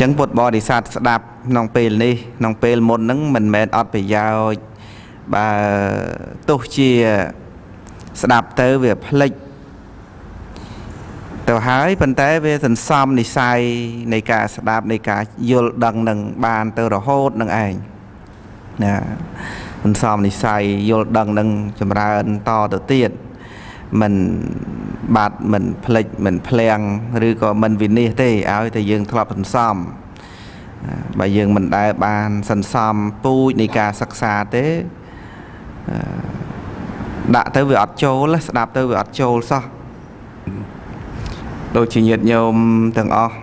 ចឹងពុទ្ធបរិស័ទស្ដាប់ក្នុងពេលនេះក្នុងពេលមុនហ្នឹងមិនមែនអត់ប្រយោជន៍បើទោះជាស្ដាប់ទៅវាផ្លិច ទៅហើយប៉ុន្តែវាសន្សំនិស័យនៃការស្ដាប់នៃការយល់ដឹងនឹងបានទៅរហូតនឹងឯងណាសន្សំនិស័យយល់ដឹងនឹងចម្រើនតទៅទៀតមិនបាត់មិនផ្លិចមិនភ្លៀងឬក៏មិនវិនិច្ឆ័យទេឲ្យតែយើងធ្លាប់សន្សំបើយើងមិនដែលបានសន្សំពូជនៃការសិក្សាទេដាក់ទៅវាអត់ចូលស្ដាប់ទៅវាអត់ចូលសោះ ដូចជាញាតិញោមទាំងអស់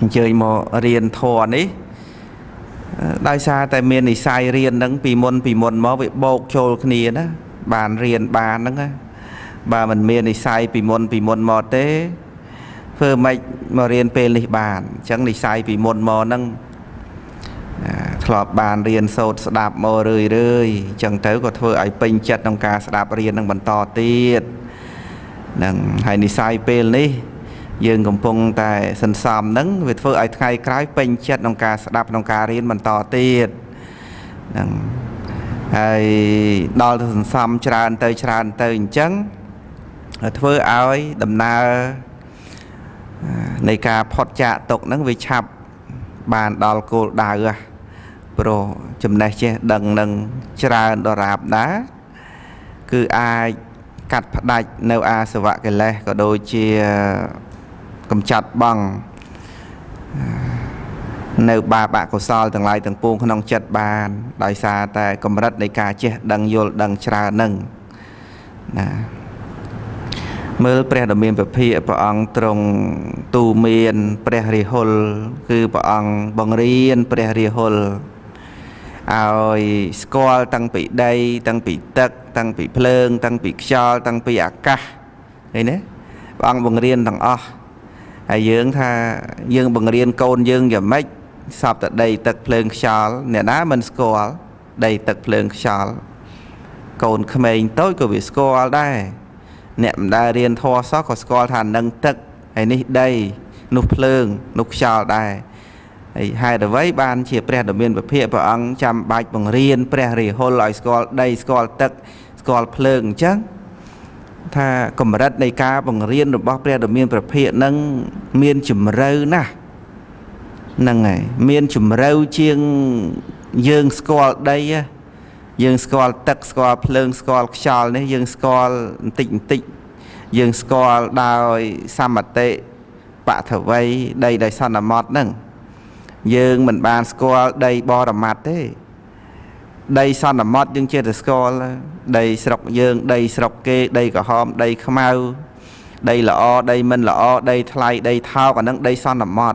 អញ្ជើញមករៀនធម៌នេះដោយសារតែមាននិស័យរៀនហ្នឹងពីមុនពីមុនមកវាបោកចូលគ្នាណាបានរៀនបានហ្នឹងណាបើមិនមាននិស័យពីមុនពីមុនមកទេធ្វើម៉េចមករៀនពេលនេះបានអញ្ចឹងនិស័យពីមុនមកហ្នឹងធ្លាប់បានរៀនសូត្រស្ដាប់មករឿយរឿយអញ្ចឹងទៅក៏ធ្វើឲ្យពេញចិត្តក្នុងការស្ដាប់រៀននឹងបន្តទៀតហ្នឹងហើយនិស័យពេលនេះ យើងកំពុងតែសន្សំហ្នឹងវាធ្វើឲ្យថ្ងៃក្រោយពេញចិត្តក្នុងការស្ដាប់ក្នុងការរៀនបន្តទៀតហ្នឹងហើយដល់ទៅសន្សំច្រើនទៅច្រើនទៅអញ្ចឹងធ្វើឲ្យដំណើរនៃការផុតចាកទុកហ្នឹងវាឆាប់បានដល់គោលដៅហ่ะព្រោះចំណេះចេះដឹងនឹងច្រើនដរាបណាគឺអាច កាត់ផ្ដាច់នៅអាសវៈកិលេសក៏ដូចជាកំចាត់បងនៅបាបអកុសលទាំងឡាយទាំងពួងក្នុងចិត្តបាន ដោយសារតែកម្រិតនៃការចេះដឹងយល់ដឹងច្រើននឹងណាមើលព្រះដ៏មានពភាកព្រះអង្គទ្រង់ទូមានព្រះរិហុលគឺព្រះអង្គបង្រៀនព្រះរិហុលឲ្យស្គាល់តាំងពីដីតាំងពីទឹក តាំងពីភ្លើង តាំងពីខ្យល់តាំងពីអាកាសឃើញទេព្រះអង្គបង្រៀនទាំងអស់ហើយយើងថាយើងបង្រៀនកូនយើងយ៉ាងម៉េចសពតដីទឹកភ្លើងខ្យល់អ្នកណាមិនស្គាល់ដីទឹកភ្លើងខ្យល់កូនក្មេងតូចក៏វាស្គាល់ដែរអ្នកមិនដែលរៀនធម៌សោះក៏ស្គាល់ថានឹងទឹកហើយនេះដីនោះភ្លើងនោះខ្យល់ដែរហើយហេតុអ្វីបានជាព្រះដ៏មានពភៈព្រះអង្គចាំបាច់បង្រៀនព្រះរិហុលឲ្យស្គាល់ដីស្គាល់ទឹក ស្គាល់ភ្លើងអញ្ចឹងថាកម្រិតនៃការបង្រៀនរបស់ព្រះដ៏មានព្រះភៈនឹងមានជំរឿណាស់ហ្នឹងហើយមានជំរឿជាងយើងស្គាល់ដីយើងស្គាល់ទឹកស្គាល់ភ្លើងស្គាល់ខ្យល់នេះយើងស្គាល់បន្តិចបន្តិចយើងស្គាល់ដោយសមតិបថវ័យដីដោយសន្មតហ្នឹងយើងមិនបានស្គាល់ដីបរមត្តទេ ដីសន្មតយើងជាតែស្គាល់ដីស្រុកយើង ដីស្រុកគេដីក្រហមដីខ្មៅដីល្អដីមិនល្អដីថ្លៃដីថោកអានឹងដីសន្មត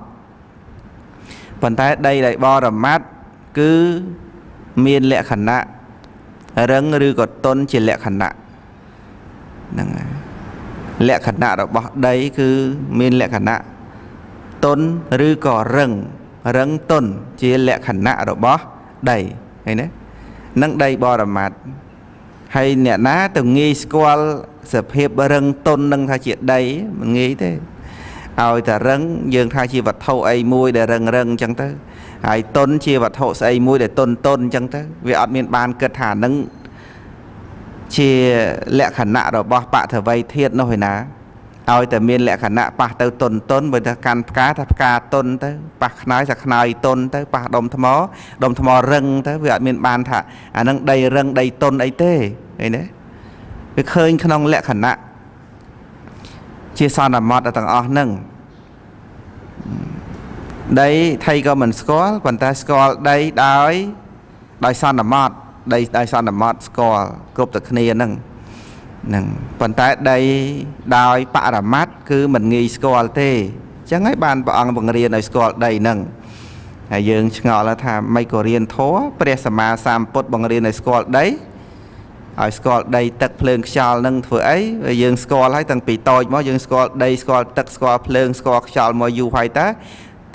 ប៉ុន្តែដីដែលបរមត្តគឺមានលក្ខណៈរឹងឬក៏ទន់ជាលក្ខណៈហ្នឹងហើយលក្ខណៈរបស់ដីគឺមានលក្ខណៈទន់ឬក៏រឹងរឹងទន់ជាលក្ខណៈរបស់ដីឃើញទេ នឹងដីបរមត្តហើយអ្នកណាទៅងាយស្គាល់សភាពរឹងទន់នឹងថាជាដីមិនងាយទេឲ្យតែរឹងយើងថាជាវត្ថុអីមួយដែលរឹងរឹងអញ្ចឹងទៅហើយតុនជាវត្ថុស្អីមួយដែលតុនតុនអញ្ចឹងទៅវាអត់មានបានគិតថានឹងជាលក្ខណៈរបស់បថវ័យធាតនោះឯណា ឲ្យតែមានលក្ខណៈប៉ះទៅតុនតុនបើថាកាន់ផ្កាថាផ្កាតុនទៅប៉ះខ្នើយថាខ្នើយតុនទៅប៉ះដុំថ្មដុំថ្មរឹងទៅវាអត់មានបានថាអានឹងដីរឹងដីតុនអីទេឃើញទេវាឃើញក្នុងលក្ខណៈជាសន្មតទាំងអស់ហ្នឹងដីថៃក៏មិនស្គាល់ប៉ុន្តែស្គាល់ដីដោយដោយសន្មតដីដោយសន្មតស្គាល់គ្រប់តែគ្នាហ្នឹងហ្នឹងប៉ុន្តែដីដោយបរមត្តគឺមិនងាយស្គាល់ទេអញ្ចឹងហើយបានព្រះអង្គបង្រៀនឲ្យស្គាល់ដីហ្នឹងហើយយើងឆ្ងល់ថាមិនក៏រៀនធម៌ព្រះសម្មាសម្ពុទ្ធបង្រៀនឲ្យស្គាល់ដីឲ្យស្គាល់ដីទឹកភ្លើងខ្យល់នឹងធ្វើអីយើងស្គាល់ហើយតាំងពីតូចមកយើងស្គាល់ដីស្គាល់ទឹកស្គាល់ភ្លើងស្គាល់ខ្យល់មកយូរហើយតើ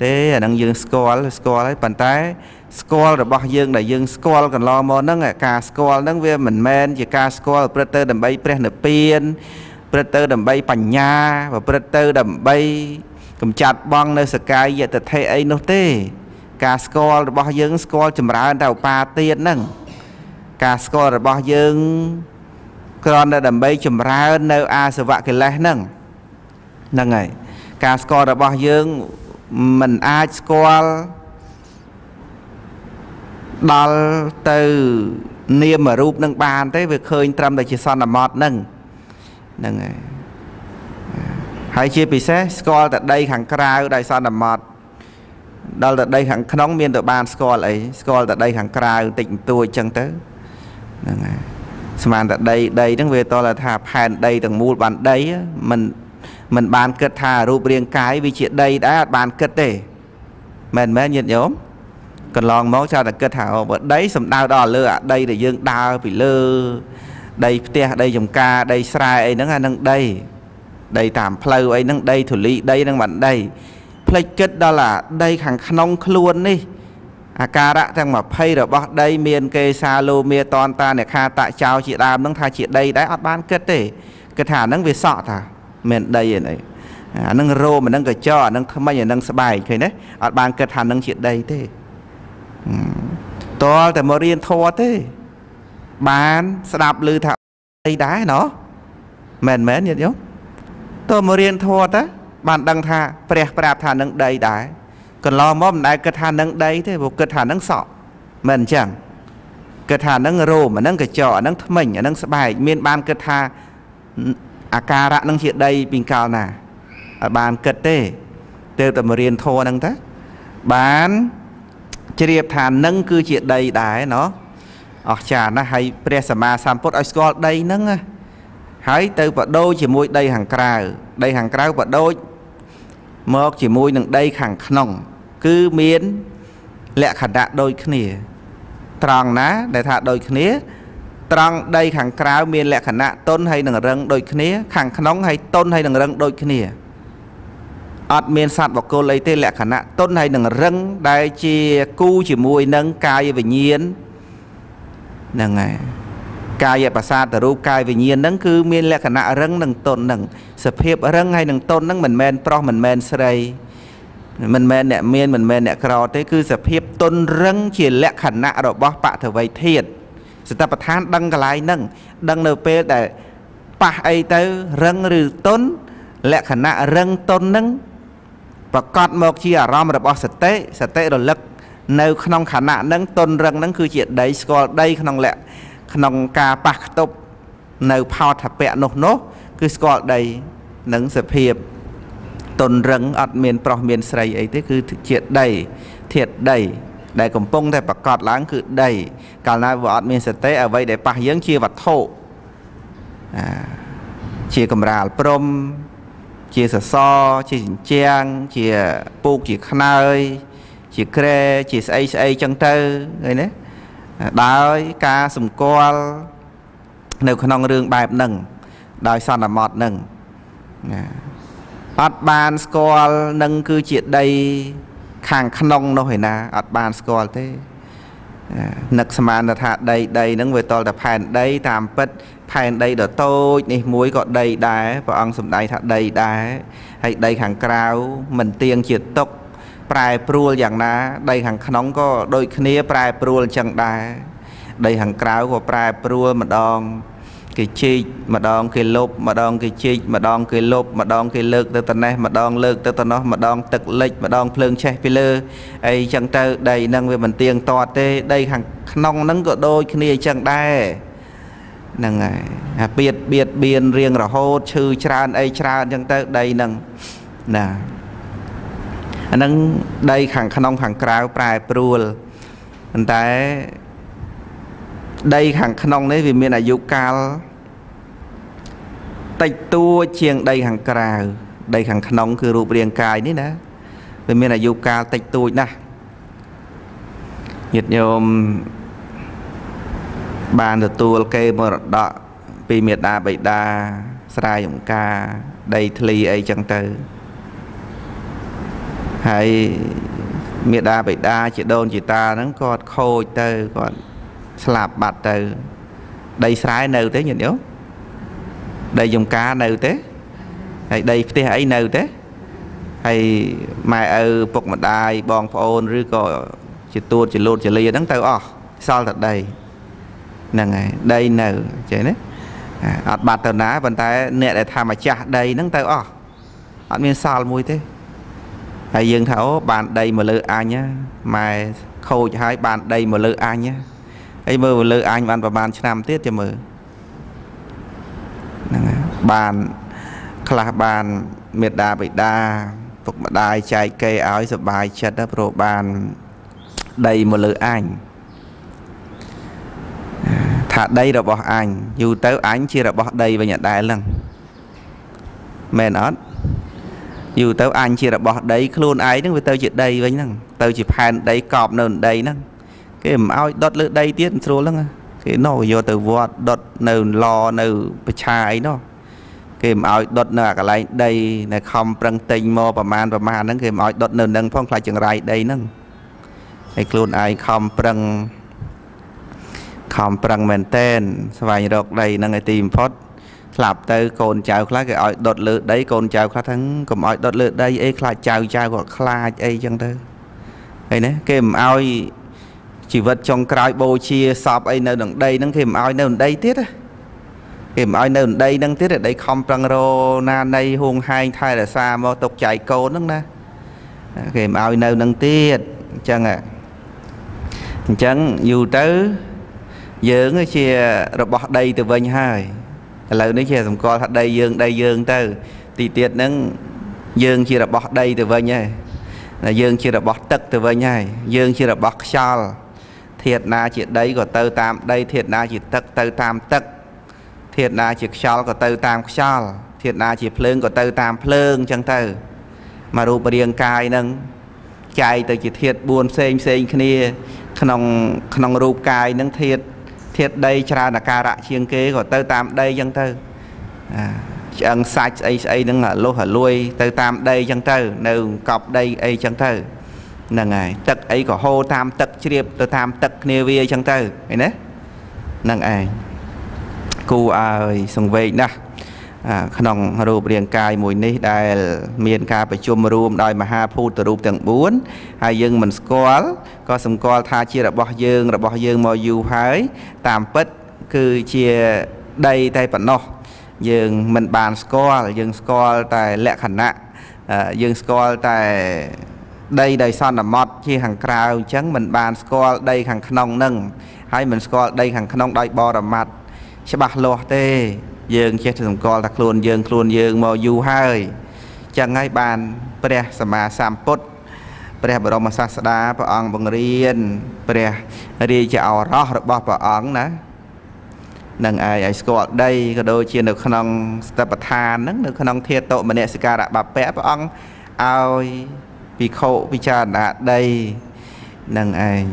ទេអានឹងយើងស្គាល់ស្គាល់ហើយប៉ុន្តែស្គាល់របស់យើងដែលយើងស្គាល់កន្លងមកហ្នឹងការស្គាល់ហ្នឹងវាមិនមែនជាការស្គាល់ប្រព្រឹត្តទៅដើម្បីព្រះនិព្វានប្រព្រឹត្តទៅដើម្បីបញ្ញាប្រព្រឹត្តទៅដើម្បីកំចាត់បងនៅសកាយយតថេអីនោះទេ ការស្គាល់របស់យើងស្គាល់ចម្រើនតែឧបាទានហ្នឹងការស្គាល់របស់យើងគ្រាន់តែដើម្បីចម្រើននៅអាសវៈកិលេសហ្នឹងហ្នឹងហើយការស្គាល់របស់យើងមិនអាចស្គាល់ ដល់ទៅនាមរូបនឹងបានទេវាឃើញត្រឹមតែជាសន្មតនឹងហ្នឹងហើយហើយជាពិសេសស្គាល់តែដីខាងក្រៅដោយសន្មតដល់តែដីខាងក្នុង មានតែបានស្គាល់អីស្គាល់តែដីខាងក្រៅតិចបន្តួចចឹងទៅហ្នឹងហើយស្មានតែដីដីហ្នឹងវាតលថាផែនដីទាំងមូលបានដីមិនមិនបានគិតថារូបរាងកាយវាជាដីដែរអត់បានគិតទេមែនមែនញាតិញោម កន្លងមកចោលតែគិតថាបើដីសំដៅដល់លើអាដីដែលយើងដើរពីលើដីផ្ទះដីចំការដីស្រែអីហ្នឹងអានឹងដីដីតាមផ្លូវអីហ្នឹងដីធូលីដីហ្នឹងបានដីផ្លេចគិតដល់អាដីខាងក្នុងខ្លួននេះអាការៈទាំង20របស់ដីមាន គេសាលោមាតនតាអ្នកខាតចោជាដើមហ្នឹងថាជាដីដែរអត់បានគិតទេគិតថាហ្នឹងវាសក់ថាមានដីឯនេះអាហ្នឹងរោមអាហ្នឹងកញ្ចក់អាហ្នឹងថ្មិញអាហ្នឹងស្បែកឃើញទេអត់បានគិតថាហ្នឹងជាដីទេ តលតែមករៀនធម៌ទេ បានស្ដាប់ឮថាអីដែរណោះមែនមែនញាតិញោមតើមករៀនធម៌តាបានដឹងថាព្រះប្រាប់ថានឹងដីដែរកន្លងមកមិនដែលគិតថានឹងដីទេព្រោះគិតថានឹងសក់មិនអញ្ចឹងគិតថានឹងរោមអានឹងកញ្ចក់អានឹងថ្មិញអានឹងស្បែកមានបានគិតថាអាការៈនឹងជាដីពីកាលណាអត់បានគិតទេទៅតែមករៀនធម៌ហ្នឹងតាបាន ជ្រាបថានឹងគឺជាដីដែរណោះអស្ចារ្យណាស់ហើយព្រះសម្មាសម្ពុទ្ធឲ្យស្គាល់ដីហ្នឹងហើយទៅបដូរជាមួយដីខាងក្រៅដីខាងក្រៅបដូរមកជាមួយនឹងដីខាងក្នុង គឺមានលក្ខណៈដូចគ្នា ត្រង់ណា ដែលថាដូចគ្នា ត្រង់ដីខាងក្រៅមានលក្ខណៈតុនហើយនឹងរឹងដូចគ្នា ខាងក្នុងហើយតុនហើយនឹងរឹងដូចគ្នា អត់មានសត្វបកុលអីទេលក្ខណៈតុនហើយនឹងរឹងដែលជាគូជាមួយនឹងកាយវិញ្ញាណហ្នឹងហើយកាយប្រសាទរូបកាយវិញ្ញាណហ្នឹងគឺមានលក្ខណៈរឹងនិងតុនហ្នឹងសភាពរឹងហើយនឹងតុនហ្នឹងមិនមែនប្រុសមិនមែនស្រីមិនមែនអ្នកមានមិនមែនអ្នកក្រទេគឺសភាពតុនរឹងជាលក្ខណៈរបស់បតវ័យធាតសតបដ្ឋានដឹងកន្លែងហ្នឹងដឹងនៅពេលដែលប៉ះអីទៅរឹងឬតុនលក្ខណៈរឹងតុនហ្នឹង ប្រកបមកជាអារម្មណ៍របស់សតិសតិរលឹកនៅក្នុងខណៈហ្នឹងតុនរឹងហ្នឹងគឺជាដីស្គាល់ដីក្នុងលក្ខក្នុងការប៉ះខ្ទប់នៅផោតថពៈនោះនោះគឺស្គាល់ដីនិងសភាពតុនរឹងអត់មានប្រុសមានស្រីអីទេគឺជាដីធាតដី ដែលកំពុងតែប្រកាសឡើងគឺដី កាលណាវាអត់មានសតិអ្វីដែលប៉ះយើងជាវត្ថុអាជាកំរាលព្រំ ជាសសរជាជញ្ជាំងជាពូកជាខ្នើយ ជាក្រែជាស្អីស្អីចឹងទៅឃើញទេដោយការសម្គាល់នៅក្នុងរឿងបែបហ្នឹងដោយសន្មតហ្នឹងណាអត់បានស្គាល់នឹងគឺជាដីខាងក្នុងនោះឯណាអត់បានស្គាល់ទេនឹកស្មានថាដីដីហ្នឹងវាតលតែផែនដីតាមពិត ផែនដីដ៏តូចនេះមួយក៏ដីដែរព្រះអង្គសម្ដែងថាដីដែរហើយដីខាងក្រៅមិនទៀងជាតុកប្រែប្រួលយ៉ាងណា ដីខាងក្នុងក៏ដូចគ្នាប្រែប្រួលអញ្ចឹងដែរដីខាងក្រៅក៏ប្រែប្រួលម្ដងគេជីកម្ដងគេលុបម្ដងគេជីកម្ដងគេលុបម្ដងគេលើកទៅត្នេះម្ដងលើកទៅត្នោះម្ដងទឹកលិចម្ដងភ្លើងឆេះពីលើអីចឹងទៅដីហ្នឹងវាមិនទៀងទាត់ទេដីខាងក្នុងហ្នឹងក៏ដូចគ្នាអញ្ចឹងដែរ ហ្នឹងហើយអាបៀតបៀតបៀនរៀងរហូតឈឺច្រើនអីច្រើនអញ្ចឹងទៅដីហ្នឹងណាអាហ្នឹងដីខាងក្នុងខាងក្រៅប្រែប្រួលប៉ុន្តែដីខាងក្នុងនេះវាមានអាយុកាលតិចតួជាងដីខាងក្រៅដីខាងក្នុងគឺរូបរាងកាយនេះណាវាមានអាយុកាលតិចតួចណាស់ញាតិញោម បានទទួលគេមរតកពីមេដាបិតាស្រែចំការដីធ្លីអីចឹងទៅហើយមេដាបិតាជាដូនជាតាហ្នឹងគាត់ខូចទៅគាត់ស្លាប់បាត់ទៅ ដីស្រែនៅទេញាតិញោមដីចំការនៅទេហើយដីផ្ទះអីនៅទេហើយម៉ែឪពុកម្ដាយបងប្អូនឬក៏ជាទួតជាលូតជាលាហ្នឹងទៅអស់សល់តែដី ហ្នឹងហើយដីនៅចេះទេអត់បាត់ទៅណាប៉ុន្តែអ្នកដែលថាម្ចាស់ដីហ្នឹងទៅអស់អត់មានសល់មួយទេហើយយើងថាអូបានដីមកលើអញម៉ែខូចហើយបានដីមកលើអញហើយមើលមកលើអញបានប្រហែលឆ្នាំទៀតចាំមើលហ្នឹងហើយបានខ្លះបានមេដាបិតាពុកម្ដាយចែកគេឲ្យសុបាយចិត្តព្រោះបានដីមកលើអញ ថាដីរបស់អញយូរទៅអញជារបស់ដីវិញអដែលហ្នឹងមែនអត់យូរទៅអញជារបស់ដីខ្លួនឯងហ្នឹងវាទៅជាដីវិញហ្នឹងទៅជាផែនដីកប់នៅដីហ្នឹងគេមិនឲ្យដុតលើដីទៀតស្រួលហ្នឹងគេណោយកទៅវត្តដុតនៅឡនៅបច្ឆាអីណោះគេមិនឲ្យដុតនៅអាកន្លែងដីនៅខំប្រឹងទិញមកប្រមាណប្រមាណហ្នឹងគេមិនឲ្យដុតនៅនឹងផងខ្លាចចង្រៃដីហ្នឹងហើយខ្លួនឯងខំប្រឹង ខំប្រឹងមែនតែនស្វែងរកដីហ្នឹងឲ្យទីបំផុតស្លាប់ទៅកូនចៅខ្លះគេឲ្យដុតលើដីកូនចៅខ្លះថាកុំឲ្យដុតលើដីអីខ្លាចចៅចៅគាត់ខ្លាចអីចឹងទៅហើយណាគេមិនឲ្យជីវិតចុងក្រោយបូជាសពអីនៅនឹងដីហ្នឹងគេមិនឲ្យនៅដីទៀតគេមិនឲ្យនៅដីហ្នឹងទៀតដីខំប្រឹងរណានៃហួងហែងថែរក្សាមកទុកចែកកូនហ្នឹងណាគេមិនឲ្យនៅនឹងទៀតអញ្ចឹងអញ្ចឹងយូរទៅ យើងជារបស់ដីទៅវិញហើយឥឡូវនេះជាសម្គាល់ថាដីយើងដីយើងទៅ ទីទៀតហ្នឹងយើងជារបស់ដីទៅវិញហើយយើងជារបស់ទឹកទៅវិញហើយយើងជារបស់ខ្យល់ធាតុណាជាដីក៏ទៅតាមដីធាតុណាជាទឹកទៅតាមទឹកធាតុណាជាខ្យល់ក៏ទៅតាមខ្យល់ធាតុណាជាភ្លើងក៏ទៅតាមភ្លើងអញ្ចឹងទៅមករូបរាងកាយហ្នឹងចែកទៅជាធាតុ4ផ្សេងផ្សេងគ្នា ក្នុងក្នុងរូបកាយហ្នឹងធាតុ ធាតុដីច្រើនអាការៈជាងគេក៏ទៅតាមដីអញ្ចឹងទៅឆ្អឹងសាច់ស្អីស្អីហ្នឹងលុះរលួយទៅតាមដីអញ្ចឹងទៅ នៅកប់ដីអីអញ្ចឹងទៅហ្នឹងហើយទឹកអីក៏ហូរតាមទឹកជ្រាបទៅតាមទឹកគ្នាវាអញ្ចឹងទៅឃើញទេហ្នឹងឯងគូឲ្យសង្វេកណាស់ក្នុងរូបរាងកាយមួយនេះដែលមានការប្រជុំរួមដោយមហាភូតរូបទាំង4ហើយយើងមិនស្គាល់ ក៏សម្គាល់ថាជារបស់យើងរបស់យើងមកយូរហើយតាមពិតគឺជាដីតែប៉ុណ្ណោះយើងមិនបានស្គាល់យើងស្គាល់តែលក្ខណៈយើងស្គាល់តែដីដោយសន្មត់ជាខាងក្រៅអញ្ចឹងមិនបានស្គាល់ដីខាងក្នុងនឹងហើយមិនស្គាល់ដីខាងក្នុងដោយបរមត្តច្បាស់លាស់ទេ យើងចេះតែសម្គាល់ថាខ្លួនយើងខ្លួនយើងមកយូរហើយចឹងហើយបានព្រះសម្មាសម្ពុទ្ធ ព្រះបរមសាស្តាព្រះអង្គបង្រៀនព្រះរាជឱរសរបស់ព្រះអង្គណានឹងឯងឲ្យស្គាល់ដីក៏ដូចជានៅក្នុងស្តបឋានហ្នឹងនៅក្នុងធាតុមនសិការៈបពៈព្រះអង្គឲ្យភិក្ខុពិចារណាដីនឹងឯង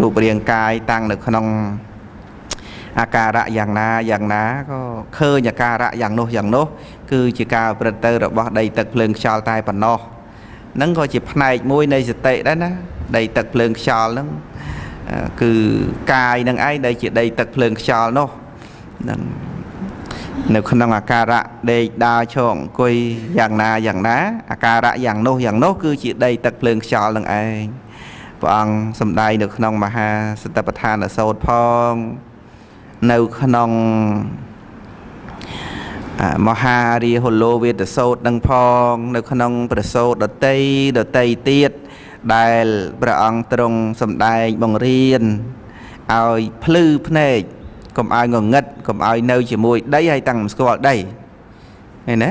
រូបរាងកាយតាំងនៅក្នុងអាការៈយ៉ាងណាយ៉ាងណាក៏ឃើញអាការៈយ៉ាងនោះយ៉ាងនោះ គឺជាការប្រព្រឹត្តទៅរបស់ដីទឹកភ្លើងខ្យល់តែប៉ុណ្ណោះ ហ្នឹងក៏ជាផ្នែកមួយនៃសតិដែរណាដីទឹកភ្លើងខ្យល់ហ្នឹងគឺកាយនឹងឯងដែលជាដីទឹកភ្លើងខ្យល់នោះហ្នឹងនៅក្នុងអាការៈដេកដើរឈរអង្គុយយ៉ាងណាយ៉ាងណាអាការៈយ៉ាងនោះយ៉ាងនោះគឺជាដីទឹកភ្លើងខ្យល់នឹងឯងព្រះអង្គសំដែងនៅក្នុងមហាសតិប្បដ្ឋានសោតផងនៅក្នុង មហារាហុលោវេទសោតនឹងផង នៅក្នុងប្រសោតដតីដតីទៀតដែលព្រះអង្គទ្រង់សម្ដែងបង្រៀនឲ្យភ្លឺភ្នែកកុំឲ្យងងឹតកុំឲ្យនៅជាមួយដីហើយតាំងមិនស្គាល់ដីឃើញទេ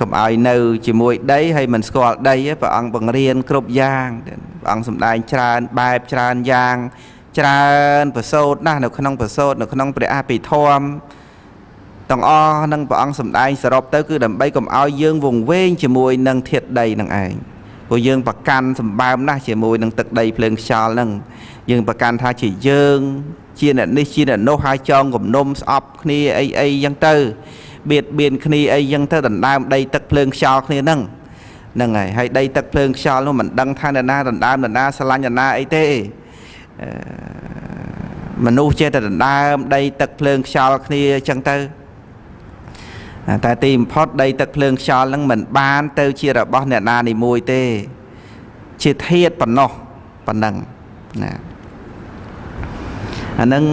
កុំឲ្យនៅជាមួយដីហើយមិនស្គាល់ដីព្រះអង្គបង្រៀនគ្រប់យ៉ាងព្រះអង្គសម្ដែងច្រើនបែបច្រើនយ៉ាង ច្រើនប្រសូតណាស់នៅក្នុងប្រសូតនៅក្នុងព្រះអភិធម្ម ទាំងអស់នឹងព្រះអង្គសម្ដែងសរុបទៅគឺដើម្បីកុំឲ្យយើងវង្វេងជាមួយនឹងធាតុដីនឹងឯងព្រោះយើងប្រកាន់សម្បើមណាស់ជាមួយនឹងទឹកដីភ្លើងខ្យល់ហ្នឹងយើងប្រកាន់ថាជាយើង ជាអ្នកនេះជាអ្នកនោះហើយចងគំនុំស្អប់គ្នាអីអីចឹងទៅបៀតបៀនគ្នាអីចឹងទៅដណ្ដើមដីទឹកភ្លើងខ្យល់គ្នាហ្នឹងហ្នឹងហើយហើយដីទឹកភ្លើងខ្យល់នោះមិនដឹងថានរណាដណ្ដើមនរណាស្រឡាញ់នរណាអីទេមនុស្សចេះតែដណ្ដើមដីទឹកភ្លើងខ្យល់គ្នាចឹងទៅ តែទីបំផុតដីទឹកភ្លើងខ្យល់ហ្នឹងមិនបានទៅជារបស់អ្នកណានីមួយទេ ជាធាតប៉ុណ្ណោះប៉ុណ្ណឹងណាអាហ្នឹង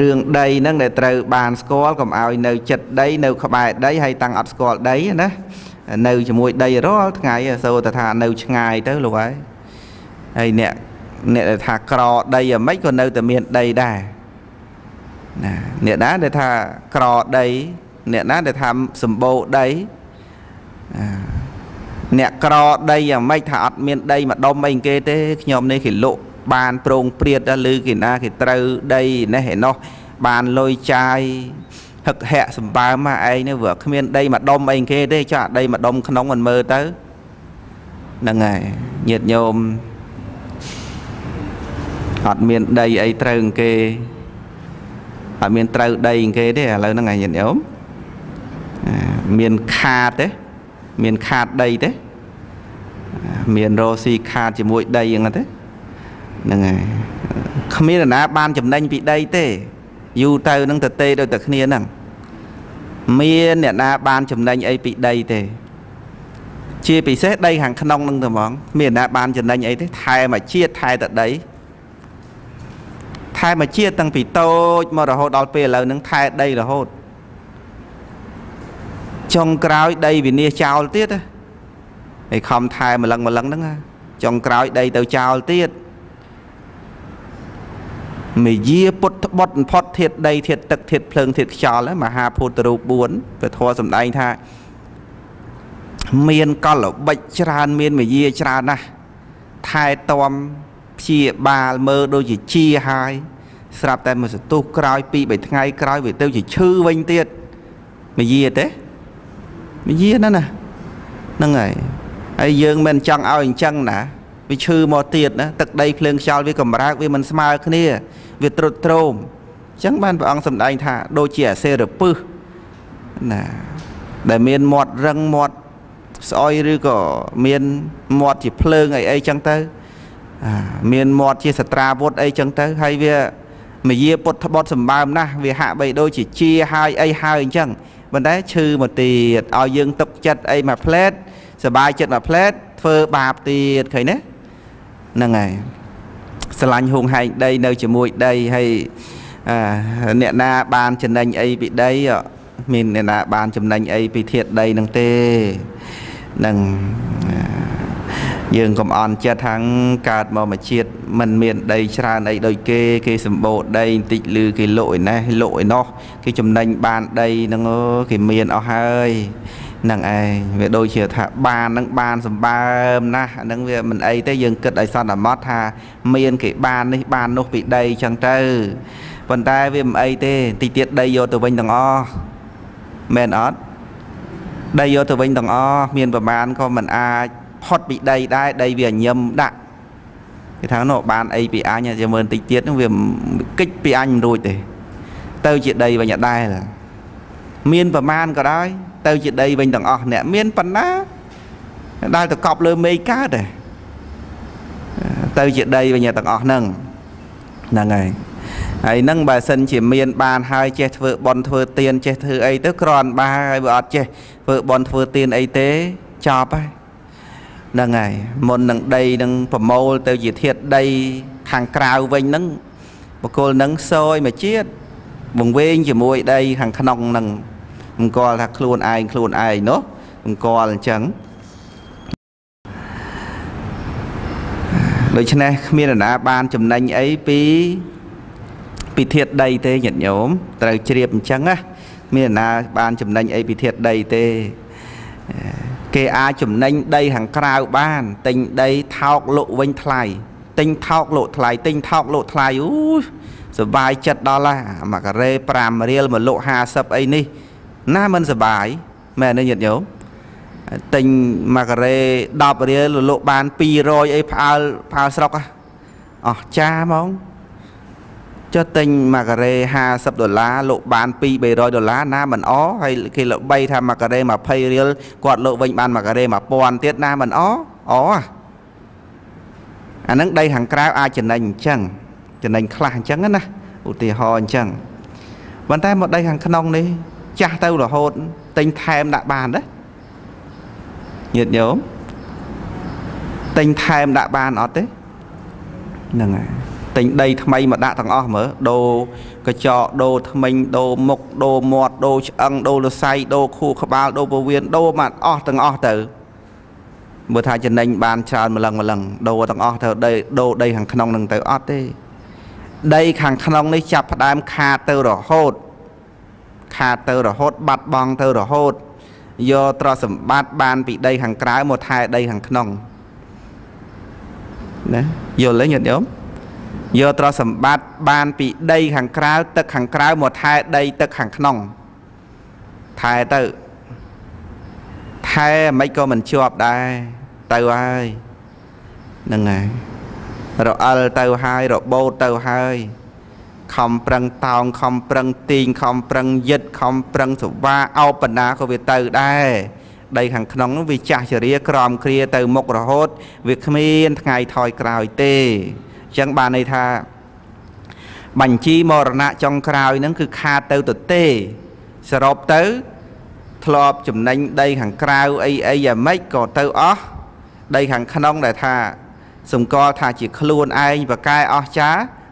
រឿងដីហ្នឹងដែលត្រូវបានស្គាល់កុំឲ្យនៅចិត្តដីនៅក្បែរដីហើយតាំងអត់ស្គាល់ដីណានៅជាមួយដីរាល់ថ្ងៃសូតែថានៅឆ្ងាយទៅលោកហើយហើយអ្នកអ្នកដែលថាក្រដីអាម៉េចក៏នៅតែមានដីដែរណាអ្នកណាដែលថាក្រដី អ្នកណាដែលថាសម្បូរដីអ្នកក្រដីយ៉ាងម៉េចថាអត់មានដីម្ដុំអីគេទេខ្ញុំនេះគេលក់បានប្រងព្រាតឬគេណាគេត្រូវដីនេះឯណោះបានលុយចាយហឹកហាក់សម្បើមមកឯងនេះវាគ្មានដីម្ដុំអីគេទេចាដីម្ដុំក្នុងមិនមើលទៅហ្នឹងហើយញាតញោមអត់មានដីអីត្រូវគេអត់មានត្រូវដីគេទេឥឡូវហ្នឹងឯងញាតញោម មានខាតទេមានខាតដីទេមានរស់ស៊ីខាតជាមួយដីហ្នឹងទេហ្នឹងហើយគ្មាននរណាបានចំណេញពីដីទេយូរទៅនឹងទៅទេដូចតែគ្នាហ្នឹងមានអ្នកណាបានចំណេញអីពីដីទេជាពិសេសដីខាងក្នុងនឹងទៅហ្មងមានអ្នកណាបានចំណេញអីទេថែមកជាតិថែតដីថែមកជាតិតាំងពីតូចមករហូតដល់ពេលឥឡូវហ្នឹងថែដីរហូត ចុងក្រោយដីវិនិច្ឆ័យចោលទៀតហើយខំថែម្លឹងម្លឹងហ្នឹងចុងក្រោយដីទៅចោលទៀតមេយាពុទ្ធបុត្រផុតធាតដីធាតទឹកធាតភ្លើងធាតខ្យល់មហាភូតរូប4ព្រះធម៌សំដែងថាមានកលបិចច្រើនមានមេយាច្រើនណាស់ថែទាំព្យាបាលមើលដូចជាជាហើយស្រាប់តែមួយសន្ទុះក្រោយពី3ថ្ងៃក្រោយវាទៅជាឈឺវិញទៀតមេយាទេ មេយាណាណាហ្នឹងហើយហើយយើងមិនចង់ឲ្យអញ្ចឹងណាវាឈឺមកទៀតណាទឹកដីភ្លើងខ្យល់វាកម្រើកវាមិនស្មើគ្នា វាត្រុតត្រោមអញ្ចឹងបានព្រះអង្គសម្ដែងថាដូចជាអសេរពឹសណាដែលមានមាត់រឹងមាត់ស្អុយឬក៏មានមាត់ជាភ្លើងអីអីចឹងទៅមានមាត់ជាសត្រាវុធអីចឹងទៅហើយវាមយាពុទ្ធបុត្រសម្បើមណាស់វាហាក់បីដូចជាជាហើយអីហើយអញ្ចឹង ប៉ុន្តែឈឺមកទៀតឲ្យយើងទុកចិត្តអីមួយផ្លែតសบายចិត្តមួយផ្លែតធ្វើបាបទៀតឃើញទេហ្នឹងហើយស្រឡាញ់ហួងហែងដីនៅជាមួយដីហើយអ្នកណាបានចំណេញអីពីដីមានអ្នកណាបានចំណេញអីពីធាតដីនឹងទេនឹង យើងកុំអន់ចិត្តថាងកើតមកមកជាតិมันមានដីច្រើនអីដូចគេ គេសម្បូរដីបន្តិចឬគេលក់ឯណេះលក់ឯណោះគេចំណេញបានដីហ្នឹងគេមានអស់ហើយហ្នឹងឯងវាដូចជាថាបាននឹងបានសម្បើមណាស់ហ្នឹងវាមិនអីទេយើងគិតឲ្យសន្មត់ថា មានគេបាននេះបាននោះពីដីចឹងទៅប៉ុន្តែវាមិនអីទេតិចទៀតដីយកទៅវិញទាំងអស់មែនអត់ដីយកទៅវិញទាំងអស់មានប្រមាណក៏មិនអាច ផុតពីដីដែរដីវាញឹមដាក់គេថានោះបានអីពីអញចាំមើលតិចទៀតនឹងវាគិចពីអញមិនរួចទេ ទៅជាដីវិញអត់ដែរមានប្រមាណក៏ដោយទៅជាដីវិញទាំងអស់អ្នកមានប៉ុណ្ណាដែលទៅកប់លើមេឃកើតទេទៅជាដីវិញទាំងអស់ហ្នឹងហ្នឹងហើយហើយនឹងបើសិនជាមានបានហើយចេះធ្វើបន់ធ្វើទៀនចេះធ្វើអីទៅក្រាន់បានហើយបើអត់ចេះធ្វើបន់ធ្វើទៀនអីទេចប់ហើយ ហ្នឹងហើយមុននឹងដីនឹងប្រមូលទៅជាធាតដីខាងក្រៅវិញហ្នឹងបកគលនឹងសយមកជាតិបង្វែងជាមួយដីខាងក្នុងហ្នឹងអង្គលថាខ្លួនឯងខ្លួនឯងនោះអង្គលអញ្ចឹងដូច្នេះគ្មាននរណាបានចំណេញអីពីពីធាតដីទេញាតិញោមត្រូវជ្រាបអញ្ចឹងណាមាននរណាបានចំណេញអីពីធាតដីទេ គេអាចចំណេញដីខាងក្រៅបានទិញដីថោកលក់វិញថ្លៃទិញថោកលក់ថ្លៃទិញថោកលក់ថ្លៃអូសបាយចិត្តដល់ហើយមួយការ៉េ5រៀលមកលក់50អីនេះ ណាមិនសបាយមែនទេញាតិញោមទិញ1ការ៉េ10រៀលលក់បាន200អីផ្អើលផ្អើលស្រុកអស់ចាហ្មង ចុះទិញ1ការ៉េ50ដុល្លារលក់បាន2 300ដុល្លារណាមិនអហើយគេល្បីថា1ការ៉េ20រៀលគាត់លក់វិញបាន1ការ៉េ1000ទៀតណាមិនអអអាហ្នឹងដីខាងក្រៅអាចចំណេញអញ្ចឹងចំណេញខ្លះអញ្ចឹងណាឧទាហរណ៍អញ្ចឹងប៉ុន្តែមកដីខាងក្នុងនេះចាស់ទៅរហូតទិញថែមដាក់បានណាញាតិញោមទិញថែមដាក់បានអត់ទេហ្នឹងហើយ ទិញដីថ្មីមកដាក់ទាំងអស់មើលដូរកញ្ចក់ដូរថ្មិញដូរមុខដូរមាត់ដូរឆ្អឹងដូរលស័យដូរខួរក្បាលដូរពោះវៀនដូរមកអស់ទាំងអស់ទៅមើលថាចំណេញបានច្រើនម្លឹងម្លឹងដូរទាំងអស់ទៅដីដូរដីខាងក្នុងនឹងទៅអត់ទេដីខាងក្នុងនេះចាប់ផ្ដើមខាតទៅរហូត ខាតទៅរហូត បាត់បង់ទៅរហូតយកទ្រព្យសម្បត្តិបានពីដីខាងក្រៅមកថែដីខាងក្នុងណាយល់ទេញាតិញោម យកទ្រព្យសម្បត្តិបានពីដីខាងក្រៅទឹកខាងក្រៅមកថែដីទឹកខាងក្នុងថែទៅថែមិនក៏មិនជាប់ដែរទៅហើយហ្នឹងហើយរអិលទៅហើយរបូតទៅហើយខំប្រឹងតោងខំប្រឹងទីងខំប្រឹងយិតខំប្រឹងសវាអោបបណ្ណាក៏វាទៅដែរដីខាងក្នុងវាចាស់ចរិយាក្រំគ្រាទៅមុខរហូត វាគ្មានថ្ងៃថយក្រោយទេអញ្ចឹងបានន័យថាបញ្ជីមរណៈចុងក្រោយហ្នឹងគឺខាតទៅទៅទេសរុបទៅធ្លាប់ចំណេញដីខាងក្រៅអីអីយ៉ាងម៉េចក៏ទៅអស់ដីខាងក្នុងដែលថាសម្គាល់ថាជាខ្លួនឯងបកែអស់ចា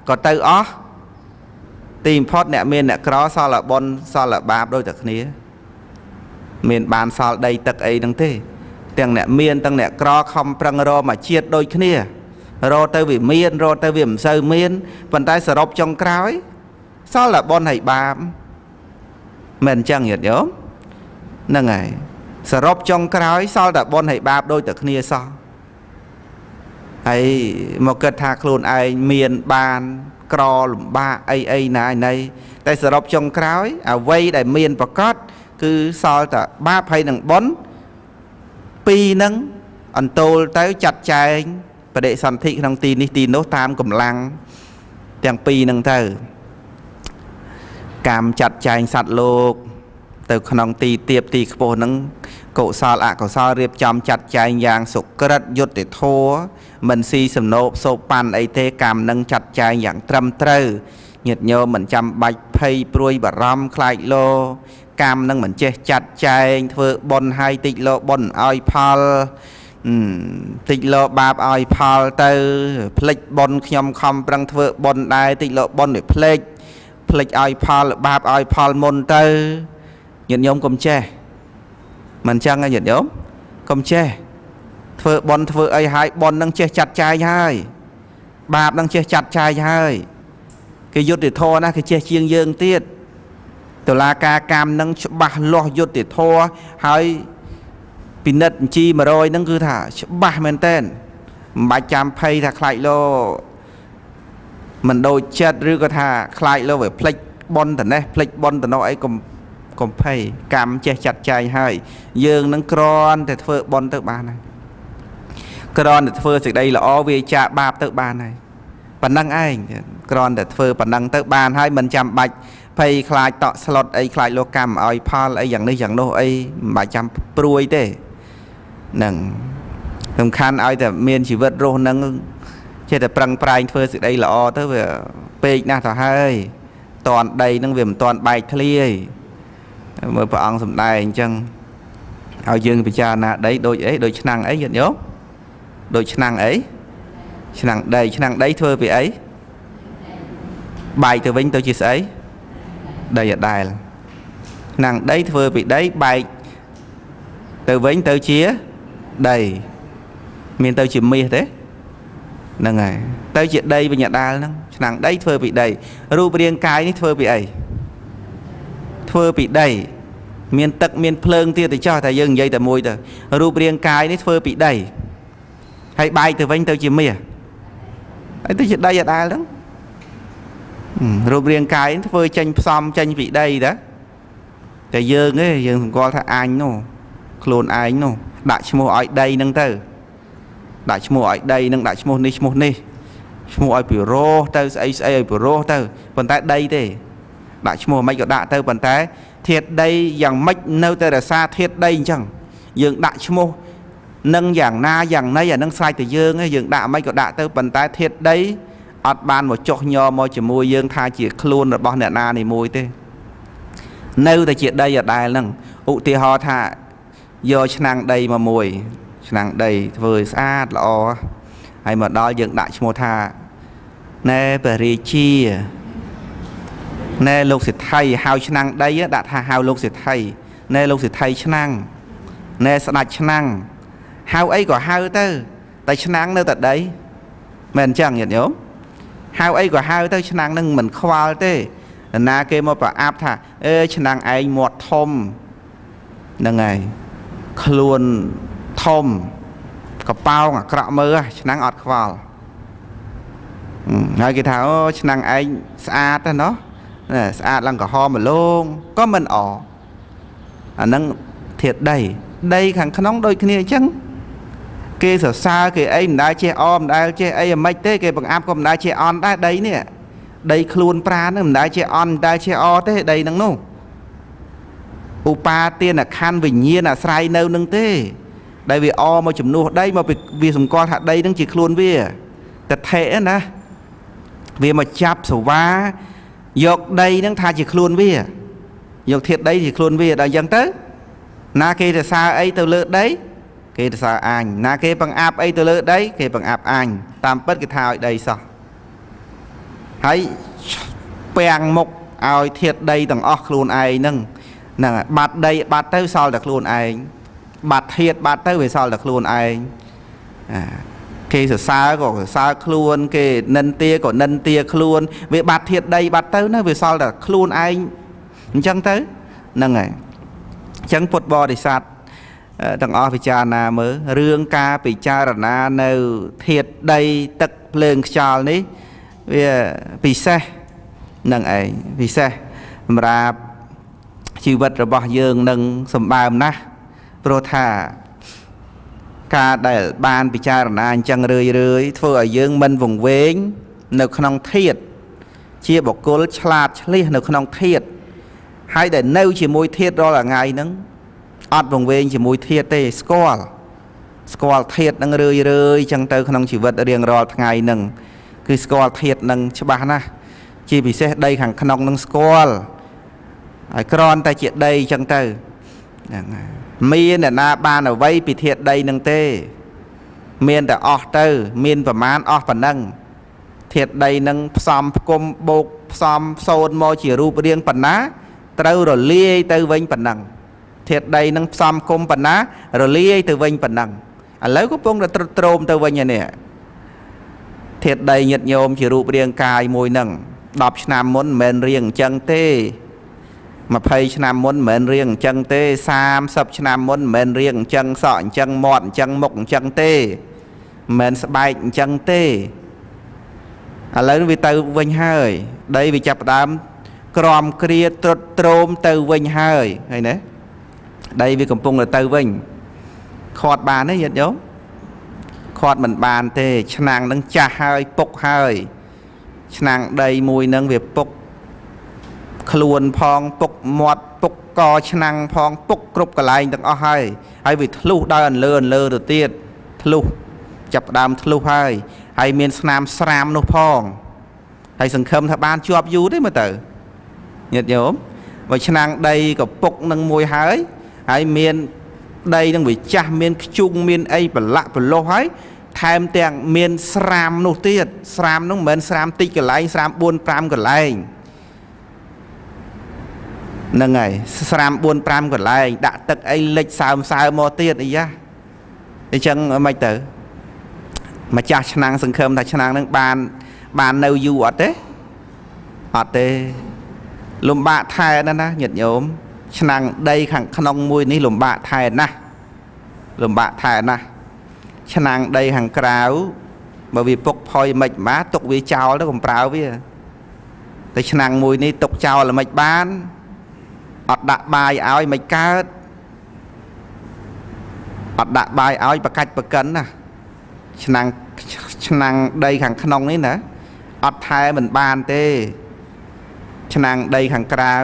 ក៏ទៅអស់ទីបំផុតអ្នកមានអ្នកក្រសល់បុណ្យសល់បាបដូចតែគ្នា មានបានសល់ដីទឹកអីហ្នឹងទេ ទាំងអ្នកមានទាំងអ្នកក្រខំប្រឹងរមកជាតិដូចគ្នា រទៅវាមានរទៅវាមិនសូវមានប៉ុន្តែសរុបចុងក្រោយសល់តែបុណ្យហើយបាបមិនអញ្ចឹងញាតិញោមហ្នឹងហើយសរុបចុងក្រោយសល់តែបុណ្យហើយបាបដូចតែគ្នាសោះហើយមកគិតថាខ្លួនឯងមានបានក្រលំបាកអីអីណាណីតែសរុបចុងក្រោយអ្វីដែលមានប្រកបគឺសល់តែបាបហើយនឹងបុណ្យពីរនឹងអន្តោលទៅចាត់ចែង បដិសន្ធិក្នុងទីនេះទីនោះតាមកម្លាំងទាំងពីរនឹងទៅកម្មចាត់ចែងសัตว์លោក ទៅក្នុងទីទៀបទីខ្ពស់នឹងកុសលអកុសលរៀបចំចាត់ចែងយ៉ាងសុក្រិតយុត្តិធម៌មិនស៊ីសំណោបសោប៉ាន់អីទេកម្មនឹងចាត់ចែងយ៉ាងត្រឹមត្រូវញាតិញោមមិនចាំបាច់ភ័យព្រួយបារម្ភខ្លាចលោកម្មនឹងមិនចេះចាត់ចែងធ្វើបុណ្យឲ្យតិចលោបុណ្យឲ្យផល តិចលោបាបឲ្យផលទៅផ្លិចបុណ្យខ្ញុំខំប្រឹងធ្វើបុណ្យដែរតិចលោបុណ្យវាផ្លេចផ្លេចឲ្យផលបាបឲ្យផលមុនទៅញាតិញោមកុំចេះមិនចឹងទេញាតិញោមកុំចេះធ្វើបន់ធ្វើអីហើយបន់នឹងចេះចាត់ចែងហើយបាបនឹងចេះចាត់ចែងហើយគេយុត្តិធម៌ណាគេចេះជាងយើងទៀតតឡាការកម្មនឹងច្បាស់លាស់យុត្តិធម៌ហើយ ពិនិត្យបញ្ជី100ហ្នឹងគឺថាច្បាស់មែនតែនមិនបាច់ចាំភ័យថាខ្លាចលោមិនដូចចិត្តឬក៏ថាខ្លាចលោវាផ្លិចប៉ុនតនេះផ្លិចប៉ុនតនោះអីកុំកុំភ័យកម្មចេះចាត់ចែងហើយ យើងនឹងក្រន់តែធ្វើប៉ុនទៅបានហើយគ្រាន់តែធ្វើសេចក្តីល្អវាចាបាបទៅបានហើយប៉ុណ្ណឹងឯងគ្រាន់តែធ្វើប៉ុណ្ណឹងទៅបានហើយមិនចាំបាច់ភ័យខ្លាចតក់ស្លុតអីខ្លាចលោកកម្មឲ្យផលអីយ៉ាងនេះយ៉ាងនោះអីមិនបាច់ចាំព្រួយទេហ្នឹងសំខាន់ឲ្យតែមានជីវិតរស់នឹងចេះតែប្រឹងប្រែងធ្វើសេចក្តីល្អទៅវាពេកណាស់ទៅហើយតនដីនឹងវាមិនតនបែកធ្លាយមើលព្រះអង្គសំដែងអញ្ចឹងឲ្យយើងពិចារណាដីដូចអីដូចឆ្នាំងអីយល់យោដូចឆ្នាំងអីឆ្នាំងដីឆ្នាំងដីធ្វើពីអីបែកទៅវិញទៅជាស្អីដីអដែលឆ្នាំងដីធ្វើពីដីបែកទៅវិញទៅជា ដីមានទៅជាមាសទេហ្នឹងហើយទៅជាដីវិញអដាលហ្នឹងឆ្នាំងដីធ្វើពីដីរូបរាងកាយនេះធ្វើពីអីធ្វើពីដី មានទឹកមានភ្លើងទៀតទៅចោះតែយើងនិយាយតែមួយទៅរូបរាងកាយនេះធ្វើពីដីហើយបែកទៅវិញទៅជាមាសហើយទៅជាដីអដាលហ្នឹងរូបរាងកាយធ្វើចេញផ្សំចេញពីដីតាតែយើងទេយើងសង្កល់ថាអញនោះខ្លួនឯងនោះ ដាក់ឈ្មោះឲ្យដីហ្នឹងទៅដាក់ឈ្មោះឲ្យដីនឹងដាក់ឈ្មោះនេះឈ្មោះនេះឈ្មោះឲ្យពិរោះទៅស្អីស្អីឲ្យពិរោះទៅប៉ុន្តែដីទេ ដាក់ឈ្មោះមិនក៏ដាក់ទៅប៉ុន្តែធាតដីយ៉ាងម៉េចនៅតែរក្សាធាតដីអញ្ចឹងយើងដាក់ឈ្មោះនឹងយ៉ាងណាយ៉ាងណីអានឹងស្រេចទៅយើងយើងដាក់មិនក៏ដាក់ទៅប៉ុន្តែធាតដីអត់បានមកចុះញ័រមកជាមួយយើងថាជាខ្លួនរបស់អ្នកណានេះមួយទេ នៅតែជាដីដដែលហ្នឹងឧទាហរណ៍ថា យកឆ្នាំងដីមកមួយឆ្នាំងដីធ្វើស្អាតល្អហើយមកដល់យើងដាក់ឈ្មោះថាណែបរិជាណែលោកសិទ្ធិហៅឆ្នាំងដីដាក់ថាហៅលោកសិទ្ធិណែលោកសិទ្ធិឆ្នាំងណែស្ដាច់ឆ្នាំងហៅអីក៏ហៅទៅតែឆ្នាំងនៅតែដីមែនអញ្ចឹងញាតិញោមហៅអីក៏ហៅទៅឆ្នាំងនឹងមិនខ្វល់ទេណាគេមកប្រអាប់ថាអេឆ្នាំងឯងមាត់ធំហ្នឹងហើយ ខ្លួនធំកប៉ោងអាក្រក់មើលឆ្នាំងអត់ខ្វល់ហើយគេថាអូឆ្នាំងឯងស្អាតណាស្អាតឡើងក្រហមមលងក៏មិនអអាហ្នឹងធាតដីដីខាងក្នុងដូចគ្នាអញ្ចឹងគេសរសើរគេអីមិនដែលចេះអមិនដែលចេះអីអាម៉េចទេគេបង្អាប់ក៏មិនដែលចេះអន់ដែរដីនេះដីខ្លួនប្រាហ្នឹងមិនដែលចេះអន់មិនដែលចេះអទេដីហ្នឹងនោះ ឧបាទានខណ្ឌវិញ្ញាណអាស្រ័យនៅនឹងទេ ដែលវាអមកជំនួសដីមកវាសម្គាល់ថាដីនឹងជាខ្លួនវាតថេណាវាមកចាប់សវ៉ាយកដីនឹងថាជាខ្លួនវាយកធាតដីជាខ្លួនវាដល់អញ្ចឹងទៅ ណាគេទៅសើអីទៅលើដី គេទៅសើអញណាគេបង្អាប់អីទៅលើដី គេបង្អាប់អញតាមពិតគេថាឲ្យដីសោះហើយពាំងមុខឲ្យធាតដីទាំងអស់ខ្លួនឯងហ្នឹង ហ្នឹងបាត់ដីបាត់ទៅសល់តែខ្លួនឯងបាត់ធាតបាត់ទៅវាសល់តែខ្លួនឯងគេសរសើរក៏សរសើរខ្លួន គេនិន្ទាក៏និន្ទាខ្លួន វាបាត់ធាតដីបាត់ទៅណាវាសល់តែខ្លួនឯងអញ្ចឹងទៅហ្នឹងហើយអញ្ចឹងពុទ្ធបរិស័ទទាំងអស់ពិចារណាមើលរឿងការពិចារណានៅធាតដីទឹកភ្លើងខ្យល់នេះវាពិសេសនឹងឯងពិសេសសម្រាប់ ជីវិតរបស់យើងនឹងសម្បើមណាស់ព្រោះថាការដែលបានពិចារណាអញ្ចឹងរឿយរឿយធ្វើឲ្យយើងមិនវង្វេងនៅក្នុងធាតជាបុគ្គលឆ្លាតឆ្លៀសនៅក្នុងធាតហើយដែលនៅជាមួយធាតរាល់ថ្ងៃហ្នឹងអត់វង្វេងជាមួយធាតទេស្គាល់ស្គាល់ធាតនឹងរឿយរឿយចឹងទៅក្នុងជីវិតរៀងរាល់ថ្ងៃហ្នឹងគឺស្គាល់ធាតនឹងច្បាស់ណាស់ជាពិសេសដីខាងក្នុងនឹងស្គាល់ ហើយក្រនតែជាដីចឹងទៅហ្នឹងហើយមានអ្នកណាបានអ្វីពីធាតដីនឹងទេ មានតែអស់ទៅ មានប្រមាណអស់ប៉ុណ្ណឹងធាតដីនឹងផ្សំផ្គុំបូកផ្សំសូនមកជារូបរាងប៉ុណ្ណា ត្រូវរលាយទៅវិញប៉ុណ្ណឹងធាតដីនឹងផ្សំគុំប៉ុណ្ណារលាយទៅវិញប៉ុណ្ណឹងឥឡូវកំពុងតែត្រុតត្រោមទៅវិញហើយនេះធាតដីញាតញោមជារូបរាងកាយមួយនឹង10ឆ្នាំមុនមិនមែនរៀងអញ្ចឹងទេ 20ឆ្នាំមុនមិនមែនរៀងអញ្ចឹងទេ30ឆ្នាំមុនមិនមែនរៀងអញ្ចឹងសក់អញ្ចឹងមាត់អញ្ចឹងមុខអញ្ចឹងទេមិនមែនស្បែកអញ្ចឹងទេឥឡូវវាទៅវិញហើយ ដីវាចាប់ផ្ដើមក្រំគ្រាត្រុតត្រោមទៅវិញហើយហើយណាដីវាកំពុងទៅវិញខាត់បានទេញាតិញោមខាត់មិនបានទេឆ្នាំងនឹងចាស់ហើយពុកហើយឆ្នាំងដីមួយនឹងវាពុក ខ្លួនផងពុកមាត់ពុកកឆ្នាំងផងពុកគ្រប់កន្លែងទាំងអស់ហើយហើយវាធ្លុះដោយអន្លើអន្លើទៅទៀតធ្លុះចាប់ដើមធ្លុះហើយហើយមានស្នាមស្រាមនោះផងហើយសង្ឃឹមថាបានជាប់យូរទេមើលទៅញាតិញោមបើឆ្នាំងដីក៏ពុកនឹងមួយហើយហើយមានដីនឹងវាចាស់មានខ្ជុងមានអីប្រឡាក់ប្រលោះហើយថែមទាំងមានស្រាមនោះទៀតស្រាមនោះមិនមែនស្រាមតិចកន្លែងស្រាម4 5កន្លែង ហ្នឹងហើយស្រាម4 5កន្លែងដាក់ទឹកអីលិចសើមសើមកទៀតអីយ៉ាអញ្ចឹងមិនទៅម្ចាស់ឆ្នាំងសង្ឃឹមថាឆ្នាំងនឹងបានបាននៅយូរអត់ទេអត់ទេលំបាកថែណាស់ណាញាតិញោមឆ្នាំងដីខាងក្នុងមួយនេះលំបាកថែណាស់លំបាកថែណាស់ឆ្នាំងដីខាងក្រៅបើវាពុកផុយមិនបានទុកវាចោលទៅកំប្រើវាតែឆ្នាំងមួយនេះទុកចោលល្មិចបាន អត់ដាក់បាយឲ្យមិនកើតអត់ដាក់បាយឲ្យប្រកាច់ប្រកិនណាឆ្នាំងឆ្នាំងដីខាងក្នុងនេះណាអត់ថែមិនបានទេឆ្នាំងដីខាងក្រៅ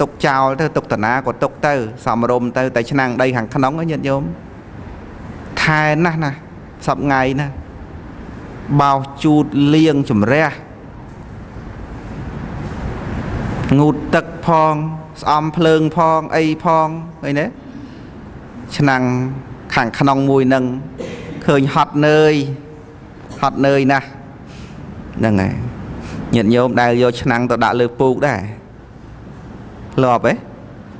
ទុកចោលទៅទុកតាណាក៏ទុកទៅសំរុំទៅតែឆ្នាំងដីខាងក្នុងញាតិញោមថែណាស់ណាសពថ្ងៃណាបោសជូតលៀងជំរះងូតទឹកផង ស្អំភ្លើងផងអីផងអីណាឆ្នាំងខាងក្នុងមួយនឹងឃើញហត់នឿយហត់នឿយណាស់ហ្នឹងហើយញាតិញោមដែលយកឆ្នាំងទៅដាក់លើពូកដែរធ្លាប់ទេ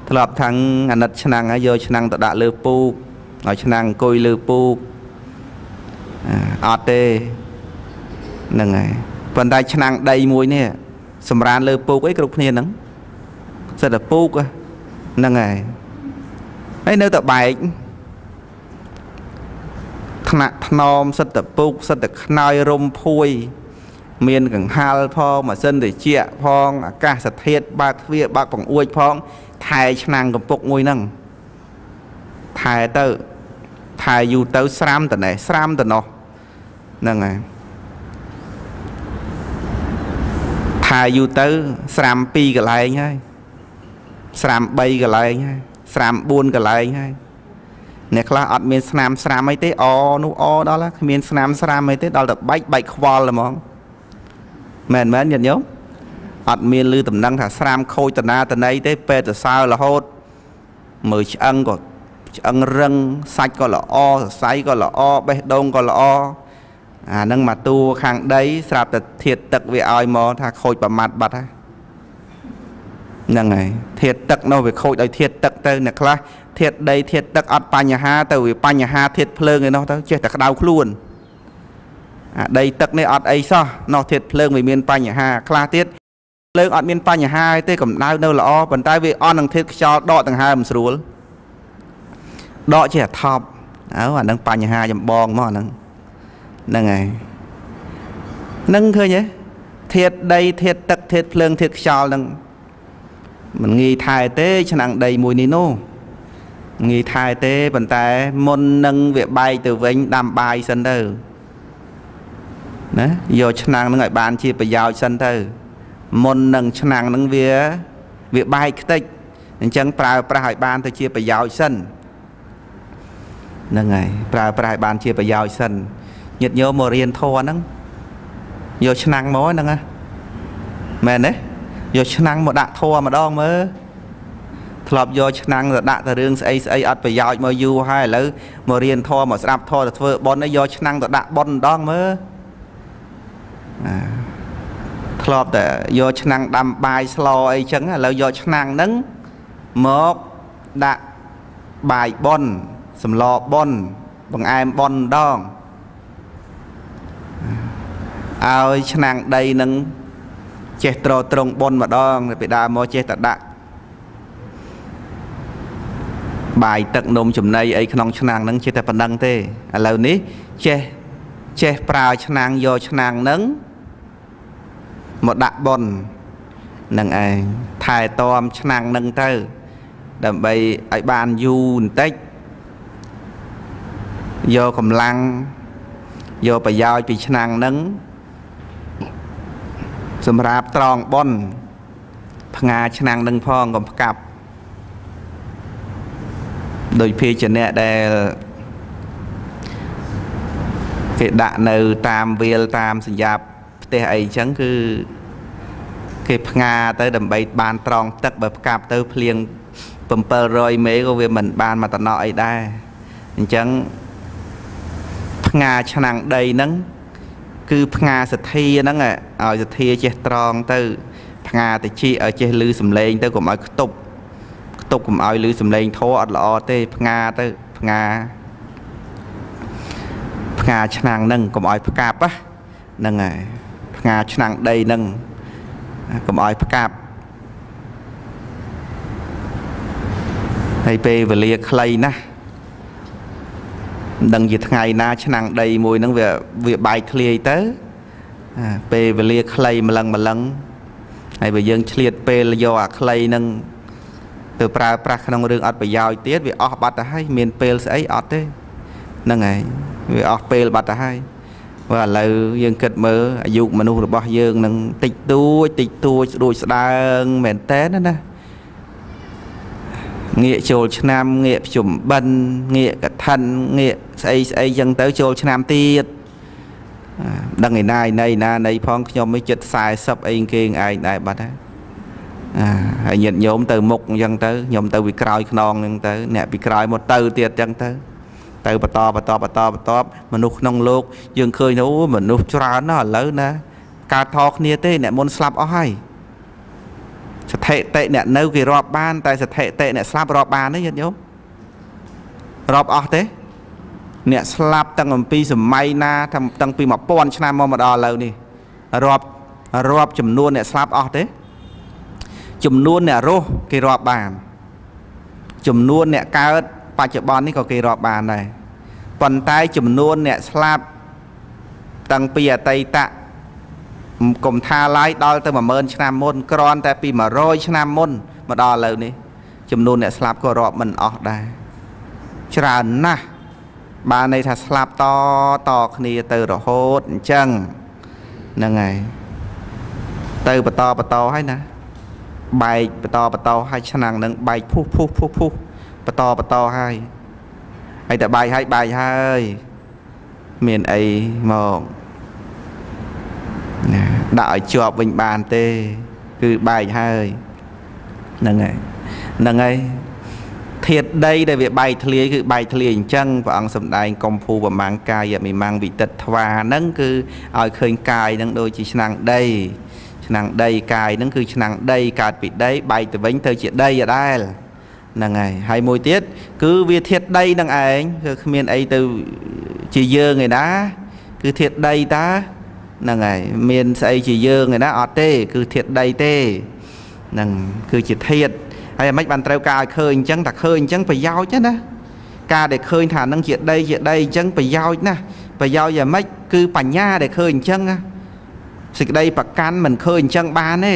ធ្លាប់ថាំងអាណិតឆ្នាំងហើយយកឆ្នាំងទៅដាក់លើពូកឲ្យឆ្នាំងអង្គុយលើពូកអត់ទេហ្នឹងហើយប៉ុន្តែឆ្នាំងដីមួយនេះសម្រានលើពូកអីគ្រប់គ្នាហ្នឹង សិតតែពូកហ្នឹងហើយហើយនៅតែបែកថ្នាក់ថ្នមសិតតែពូកសិតតែខ្នើយរំភួយ មានកង្ហាលផងម៉ាស៊ីនត្រជាក់ផងអាកាសធាតុបើកទ្វារបើកបង្អួចផងថែឆ្នាំងកំពុកមួយហ្នឹងថែទៅថែយូរទៅស្រាំតណេះស្រាំតណោះហ្នឹងហើយថែយូរទៅស្រាំ2កន្លែងហើយ ស្រាំ3កន្លែងហើយស្រាំ4កន្លែងហើយអ្នកខ្លះអត់មានស្នាមស្រាមអីទេអនោះអដល់គ្មានស្នាមស្រាមអីទេដល់តែបែកបែកខ្វល់ហ្មងមែនមែនញាតិញោមអត់មានលឺតំណែងថាស្រាមខូចតណាតណៃទេពេទ្យសើរហូតមើលឆ្អឹងក៏ឆ្អឹងរឹងសាច់ក៏ល្អសរសៃក៏ល្អបេះដូងក៏ល្អអានឹងមកតួខាងដីស្រាប់តែធាតទឹកវាឲ្យមកថាខូចប្រមាត់បាត់ហ្នឹងហើយធាតទឹកនោះវាខូចដោយធាតទឹកទៅអ្នកខ្លះធាតដីធាតទឹកអត់បញ្ហាទៅវាបញ្ហាធាតភ្លើងឯនោះទៅចេះតែក្តៅខ្លួនអាដីទឹកនេះអត់អីសោះនោះធាតភ្លើងវាមានបញ្ហាខ្លះទៀតភ្លើងអត់មានបញ្ហាទេកម្ដៅនៅល្អប៉ុន្តែវាអន់នឹងធាតខ្យល់ដកដង្ហើមស្រួលដកជាអាថប់អើអានឹងបញ្ហាចម្បងមកហ្នឹងហ្នឹងហើយនឹងឃើញទេធាតដីធាតទឹកធាតភ្លើងធាតខ្យល់ហ្នឹង មិនងាយថែទេឆ្នាំងដីមួយនេះនោះងាយថែទេប៉ុន្តែមុននឹងវាបែកទៅវិញដាំបាយសិនទៅណាយកឆ្នាំងនឹងឲ្យបានជាប្រយោជន៍សិនទៅ មុននឹងឆ្នាំងនឹងវាវាបែកខ្ទេចអញ្ចឹងប្រើប្រាស់ឲ្យបានទៅជាប្រយោជន៍សិនហ្នឹងហើយប្រើប្រាស់ឲ្យបានជាប្រយោជន៍សិនញាតិញោមមករៀនធម៌ហ្នឹងយកឆ្នាំងមកហ្នឹងណាមែនទេ យកឆ្នាំងមកដាក់ធម៌ម្ដងមើលធ្លាប់យកឆ្នាំងទៅដាក់ទៅរឿងស្អីស្អីអត់ប្រយោជន៍មកយូរហើយឥឡូវមករៀនធម៌មកស្ដាប់ធម៌ទៅធ្វើប៉ុនយកឆ្នាំងទៅដាក់ប៉ុនម្ដងមើលធ្លាប់តែយកឆ្នាំងដាំបាយស្លអីចឹងឥឡូវយកឆ្នាំងហ្នឹងមកដាក់បាយប៉ុនសម្លប៉ុនបង្អែមប៉ុនម្ដងឲ្យឆ្នាំងដីនឹង ចេះត្រត្រង់ប៉ុនម្ដងពីដើមមកចេះតែដាក់បាយទឹកនំចំណីអីក្នុងឆ្នាំងហ្នឹងជាតែប៉ុណ្្នឹងទេឥឡូវនេះចេះចេះប្រើឆ្នាំងយកឆ្នាំងហ្នឹងមកដាក់ប៉ុននឹងឯងថែទាំឆ្នាំងហ្នឹងទៅ ដើម្បីឲ្យបានយូរបន្តិចយកកម្លាំងយកប្រយោជន៍ពីឆ្នាំងហ្នឹង សម្រាប់ត្រង់ប៉ុនផ្ងាឆ្នាំងនឹងផងកុំផ្កាប់ដោយភេជ្ជៈដែលគេដាក់នៅតាមវាលតាមសញ្ញាផ្ទះអីចឹងគឺគេផ្ងាទៅដើម្បីបានត្រង់ទឹកបើផ្កាប់ទៅភ្លៀង700មេក៏វាមិនបានមកតំណក់អីដែរអញ្ចឹងផ្ងាឆ្នាំងដីហ្នឹង គឺផ្ងាសទ្ធាហ្នឹងឲ្យសទ្ធាចេះត្រង់ទៅផ្ងាតិចឲ្យចេះលឺសំឡេងទៅកុំឲ្យខ្ទប់ខ្ទប់កុំឲ្យលឺសំឡេងធေါ်អត់ល្អទេផ្ងាទៅផ្ងាផ្ងាឆ្នាំងហ្នឹងកុំឲ្យផ្កាប់ហ្នឹងហើយផ្ងាឆ្នាំងដីហ្នឹងកុំឲ្យផ្កាប់ហើយពេលវេលាខ្លីណាស់ មិនដឹងជាថ្ងៃណាឆ្នាំងដីមួយហ្នឹងវាវាបែកធ្លាយទៅពេលវេលាខ្លីម្លឹងម្លឹងហើយបើយើងឆ្លៀតពេលយកអាខ្លីហ្នឹងទៅប្រើប្រាស់ក្នុងរឿងអត់ប្រយោជន៍ទៀតវាអស់បាត់ទៅហើយមានពេលស្អីអត់ទេហ្នឹងហើយវាអស់ពេលបាត់ទៅហើយបើឥឡូវយើងគិតមើលអាយុមនុស្សរបស់យើងនឹងតិចតួចតិចតួចស្ដួចស្ដើងមែនតើណា ងាកចូលឆ្នាំងាកភ្ជុំបិណ្ឌងាកកឋិនងាកស្អីស្អីចឹងទៅចូលឆ្នាំទៀតដឹងឯណាឯណីណាណីផងខ្ញុំមិនចិត្ត40អីគេឯងដែរបាត់ហើយអាហើយញាតញោមទៅមុខអញ្ចឹងទៅខ្ញុំទៅពីក្រោយខ្នងអញ្ចឹងទៅ អ្នកពីក្រោយមកទៅទៀតអញ្ចឹងទៅទៅបន្តបន្តបន្តបន្តមនុស្សក្នុងលោកយើងឃើញទៅមនុស្សច្រើនណាស់ឥឡូវណាកើតថគ្នាទេអ្នកមុនស្លាប់អស់ហើយ ស្ថិតិអ្នកនៅគេរាប់បាន តែស្ថិតិអ្នកស្លាប់រាប់បានទេញាតិញោមរាប់អស់ទេ អ្នកស្លាប់តាំងពីសម័យណាតាំងពី1000ឆ្នាំមកម្ដងឥឡូវនេះរាប់រាប់ចំនួនអ្នកស្លាប់អស់ទេ ចំនួនអ្នករស់គេរាប់បាន ចំនួនអ្នកកើតបច្ចុប្បន្ននេះក៏គេរាប់បានដែរប៉ុន្តែចំនួនអ្នកស្លាប់តាំងពីអតីត កុំថាឡាយដល់ទៅ10000ឆ្នាំមុនគ្រាន់តែពី100ឆ្នាំមុនមកដល់ឥឡូវនេះចំនួនអ្នកស្លាប់ក៏រាប់មិនអស់ដែរច្រើនណាស់បានន័យថាស្លាប់តតគ្នាទៅរហូតអញ្ចឹងហ្នឹងហើយទៅបន្តបន្តហើយណាបែកបន្តបន្តហើយឆ្នាំងនឹងបែកភុះភុះភុះភុះបន្តបន្តហើយហើយតែបែកហើយបែកហើយមានអីមកណា ដាក់ឲ្យជាប់វិញបានទេ គឺបែកហើយហ្នឹងហើយហ្នឹងហើយធាតដីដែលវាបែកធ្លាយគឺបែកធ្លាយអញ្ចឹងព្រះអង្គសំដែងកំភូប្រមាងកាយមិមាំងវិទិតថ្វាហ្នឹងគឺឲ្យឃើញកាយហ្នឹងដូចជាឆ្នាំងដីឆ្នាំងដីកាយហ្នឹងគឺឆ្នាំងដីកើតពីដីបែកទៅវិញទៅជាដីដដែលហ្នឹងហើយហើយមួយទៀតគឺវាធាតដីនឹងឯងគឺគ្មានអីទៅជាយើងឯណា គឺធាតដីតា ហ្នឹងហើយមានស្អីជាយើងឯណាអត់ទេ គឺធាតដីទេហ្នឹងគឺជាធាតហើយអាម៉េចបានត្រូវការឲ្យឃើញអញ្ចឹងតែឃើញអញ្ចឹងប្រយោជន៍ណាការដែលឃើញថានឹងជាដីជាដីអញ្ចឹងប្រយោជន៍ណាប្រយោជន៍យ៉ាងម៉េចគឺបញ្ញាដែលឃើញអញ្ចឹងណាសេចក្តីប្រកាន់មិនឃើញអញ្ចឹងបានទេ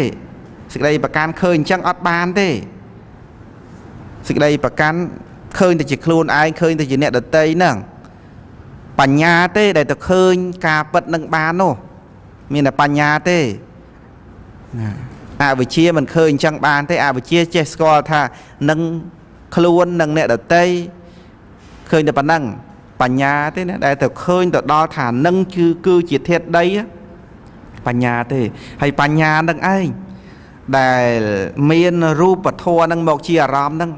សេចក្តីប្រកាន់ឃើញអញ្ចឹងអត់បានទេសេចក្តីប្រកាន់ឃើញតែជាខ្លួនឯងឃើញតែជាអ្នកដតីហ្នឹងបញ្ញាទេដែលទៅឃើញការពិតនឹងបាននោះ មានតែបញ្ញាទេណាអវិជ្ជាមិនឃើញអញ្ចឹងបានទេអវិជ្ជាចេះស្គាល់ថានឹងខ្លួននឹងអ្នកដតីឃើញតែប៉ុណ្ណឹងបញ្ញាទេណាដែលទៅឃើញទៅដល់ថានឹងគឺគឺជាធាតុដីបញ្ញាទេហើយបញ្ញានឹងឯងដែលមានរូបធម៌នឹងមកជាអារម្មណ៍នឹង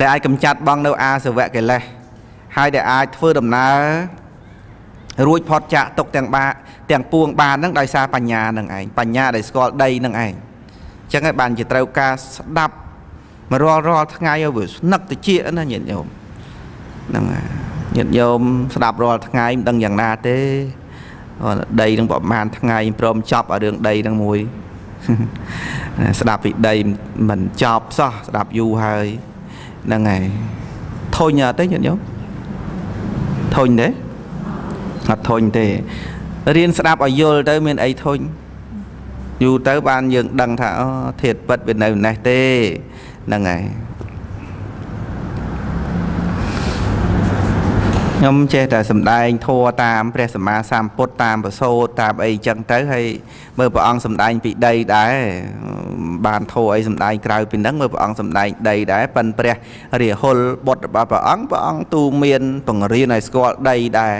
ដែលអាចកម្ចាត់បងនៅអាសវៈកិលេសហើយដែលអាចធ្វើដំណើររួចផុតចាកទុកទាំងបា ទាំងពួងបាននឹងដោយសារបញ្ញានឹងឯងបញ្ញាដែលស្គាល់ដីនឹងឯងអញ្ចឹងហើយបានជាត្រូវការស្ដាប់មករាល់រាល់ថ្ងៃឲ្យវាស្នឹកតិចណាញាតិញោមហ្នឹងញាតិញោមស្ដាប់រាល់ថ្ងៃមិនដឹងយ៉ាងណាទេដីនឹងប្រហែលថ្ងៃព្រមចប់ឲ្យរឿងដីនឹងមួយស្ដាប់ពីដីមិនចប់សោះស្ដាប់យូរហើយហ្នឹងហើយធុញអត់ទេញាតិញោមធុញទេអត់ធុញទេ រៀនស្ដាប់ឲ្យយល់ទៅមានអីធុញយូរទៅបានយើងដឹងថាអូធាតពិតវានៅនេះទេហ្នឹងហើយខ្ញុំចេះតែសំដែងធัวតាមព្រះសម្មាសម្ពុទ្ធតាមប្រសូតតាមអីចឹងទៅហើយមើលព្រះអង្គសំដែងពីដីដែរបានធัวអីសំដែងក្រៅពីហ្នឹងមើលព្រះអង្គសំដែងដីដែរប៉ិនព្រះរាហុលបុត្ររបស់ព្រះអង្គព្រះអង្គទូមានបង្រៀនឲ្យស្គាល់ដីដែរ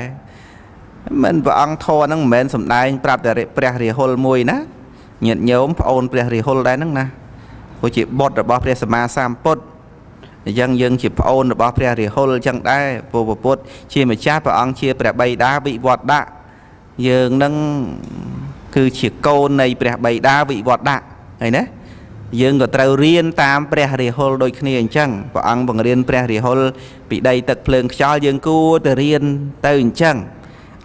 មិនព្រះអង្គធរហ្នឹងមិនមែនសំដែងប្រាប់តែព្រះរាហុលមួយណាញាតិញោមប្អូនព្រះរាហុលដែរហ្នឹងណាព្រោះជាបុត្ររបស់ព្រះសម្មាសម្ពុទ្ធអញ្ចឹងយើងជាប្អូនរបស់ព្រះរាហុលអញ្ចឹងដែរព្រះពុទ្ធជាម្ចាស់ព្រះអង្គជាព្រះបិតាវិវត្តៈយើងនឹងគឺជាកូននៃព្រះបិតាវិវត្តៈហើយណាយើងក៏ត្រូវរៀនតាមព្រះរាហុលដូចគ្នាអញ្ចឹងព្រះអង្គបង្រៀនព្រះរាហុលពីដីទឹកភ្លើងខ្យល់យើងគួរទៅរៀនទៅអញ្ចឹង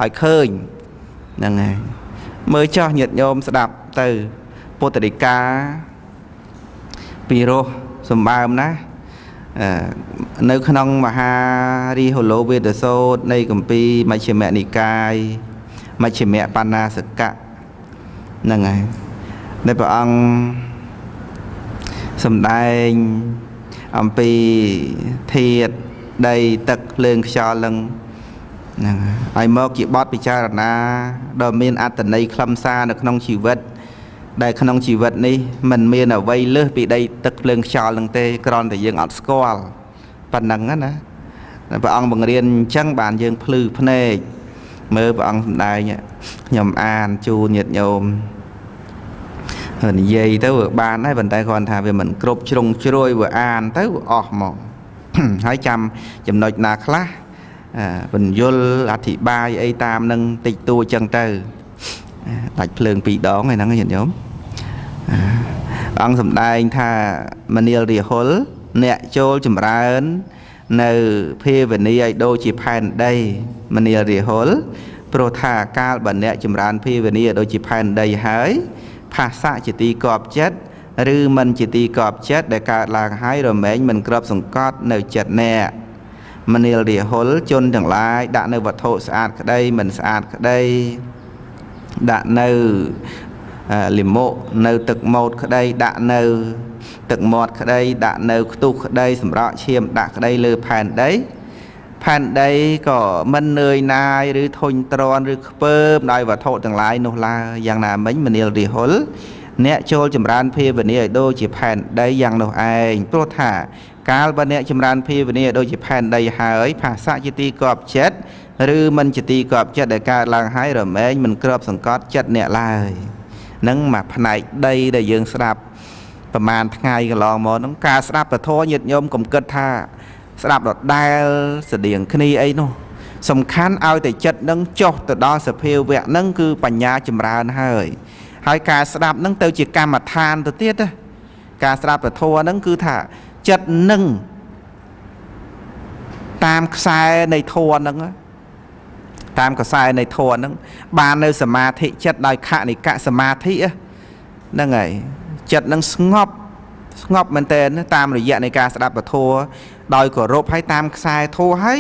ឲ្យឃើញហ្នឹងហើយមើលចោះញាតិញោមស្ដាប់ទៅពុទ្ធដីកាពីរោះសម្បើមណានៅក្នុងមហារីហូឡូវេទសោតនៃកម្ពីមជ្ឈិមនិកាយមជ្ឈិមបណ្ណាសកៈហ្នឹងហើយដែលព្រះអង្គសំដែងអំពីធាតដីទឹកភ្លើងខ្យល់នឹង ហ្នឹងហើយមកជាបទពិចារណាដ៏មានអត្តន័យខ្លឹមសារនៅក្នុងជីវិត ដែលក្នុងជីវិតនេះมันមានអ្វីលើសពីដីទឹកភ្លើងខ្យល់នឹងទេគ្រាន់តែយើងអត់ស្គាល់ប៉ុណ្ណឹងណាព្រះអង្គបង្រៀនអញ្ចឹងបានយើងភ្លឺភ្នែកមើលព្រះអង្គសម្ដែងខ្ញុំអានជូនញាតិញោមនិយាយទៅវាបានដែរប៉ុន្តែគ្រាន់ថាវាមិនគ្រប់ជ្រុងជ្រោយវាអានទៅអស់ហ្មងហើយចាំចំណុចណាខ្លះ បញ្យលអធិប្បាយអីតាមនឹងតិចតួចឹងទៅដាច់ភ្លើងពីរដងហ្នឹងញាតិញោមអង្គសម្ដែងថាមនាលរិហុលអ្នកចូលចម្រើន នៅភាវនីឲ្យដូចជាផែនដីមនាលរិហុលព្រោះថាកាលបើអ្នកចម្រើនភាវនីឲ្យដូចជាផែនដីហើយផាសៈជាទីកប់ចិត្តឬមិនជាទីកប់ចិត្តដែលកើតឡើងហើយរមែងមិនក្របសង្កត់នៅចិត្តអ្នក មនាលរិហុលជនទាំងឡាយដាក់នៅវត្ថុស្អាតក្តីមិនស្អាតក្តីដាក់នៅលិមុនៅទឹកម៉ូតក្តីដាក់នៅ ទឹកមាត់ក្តីដាក់នៅខ្ទុះក្តីសម្រក់ឈាមដាក់ក្តីលើផែនដីផែនដីក៏មិននឿយណាយឬធុញទ្រាន់ឬខ្ពើមដោយវត្ថុទាំងឡាយនោះឡើយយ៉ាងណាមិញមនាលរិហុលអ្នកចូលចម្រើនភាវនាឲ្យដូចជាផែនដីយ៉ាងនោះឯងព្រោះថា កាលបើអ្នកចម្រើនភាវនាដូចជាផែនដីហើយភាសៈជាទីកប់ចិត្តឬមិនជាទីកប់ចិត្តដែលកើតឡើងហើយរមែងមិនក្របសង្កត់ចិត្តអ្នកឡើយនឹងមួយផ្នែកដីដែលយើងស្ដាប់ប្រហែលថ្ងៃកន្លងមកហ្នឹងការស្ដាប់ពធញាតញោមកុំគិតថា ស្ដាប់ដដែលស្តៀងគ្នាអីនោះសំខាន់ឲ្យតែចិត្តនឹងចុះទៅដល់សភាវៈនឹងគឺបញ្ញាចម្រើនហើយ ហើយការស្ដាប់នឹងទៅជាកម្មដ្ឋានទៅទៀតណាការស្ដាប់ពធហ្នឹងគឺថា ចិត្តនឹងតាមខ្សែនៃធម៌ហ្នឹងតាមខ្សែនៃធម៌ហ្នឹងបាននៅសមាធិចិត្តដោយខនិកសមាធិហ្នឹងហើយចិត្តនឹងស្ងប់ស្ងប់មែនតើតាមរយៈនៃការស្ដាប់ពធដោយគោរពហើយតាមខ្សែធម៌ហើយ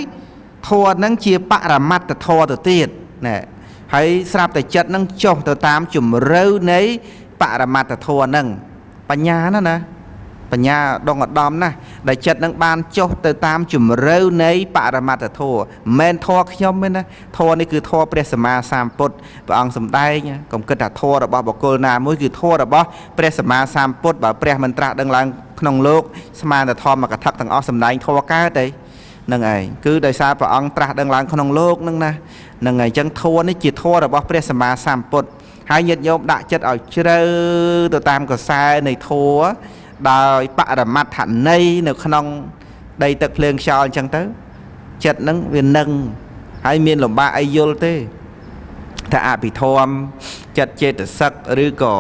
ធម៌ហ្នឹងជាបរមត្តធម៌ទៅទៀតណែហើយស្រាប់តែចិត្តនឹងចុះទៅតាមជំរឿនៃបរមត្តធម៌ហ្នឹងបញ្ញាណាណា បញ្ញាដងឧត្តមណាស់ដែលចិត្តនឹងបានចុះទៅតាមជំរឿនៃបរមត្តធម៌មិនមែនធម៌ខ្ញុំទេណាធម៌នេះគឺធម៌ព្រះសម្មាសម្ពុទ្ធព្រះអង្គសម្ដែងកុំគិតថាធម៌របស់បុគ្គលណាមួយគឺធម៌របស់ព្រះសម្មាសម្ពុទ្ធបើព្រះមិនត្រាស់ដឹងឡើងក្នុងលោកស្មានតែធម៌មកថាទាំងអស់សម្ដែងធម៌កើតទេនឹងឯងគឺដោយសារព្រះអង្គត្រាស់ដឹងឡើងក្នុងលោកនឹងណានឹងឯងអញ្ចឹងធម៌នេះជាធម៌របស់ព្រះសម្មាសម្ពុទ្ធហើយញាតិញោមដាក់ចិត្តឲ្យជ្រៅទៅតាមកសែនៃធម៌ ដោយបរមត្ថន័យនៅក្នុង ដីទឹកភ្លើងខ្យល់អញ្ចឹងទៅចិត្តនឹងវានឹងហើយមានលំបាកអីយល់ទេថាអភិធម្មចិត្តចេតសិកឬក៏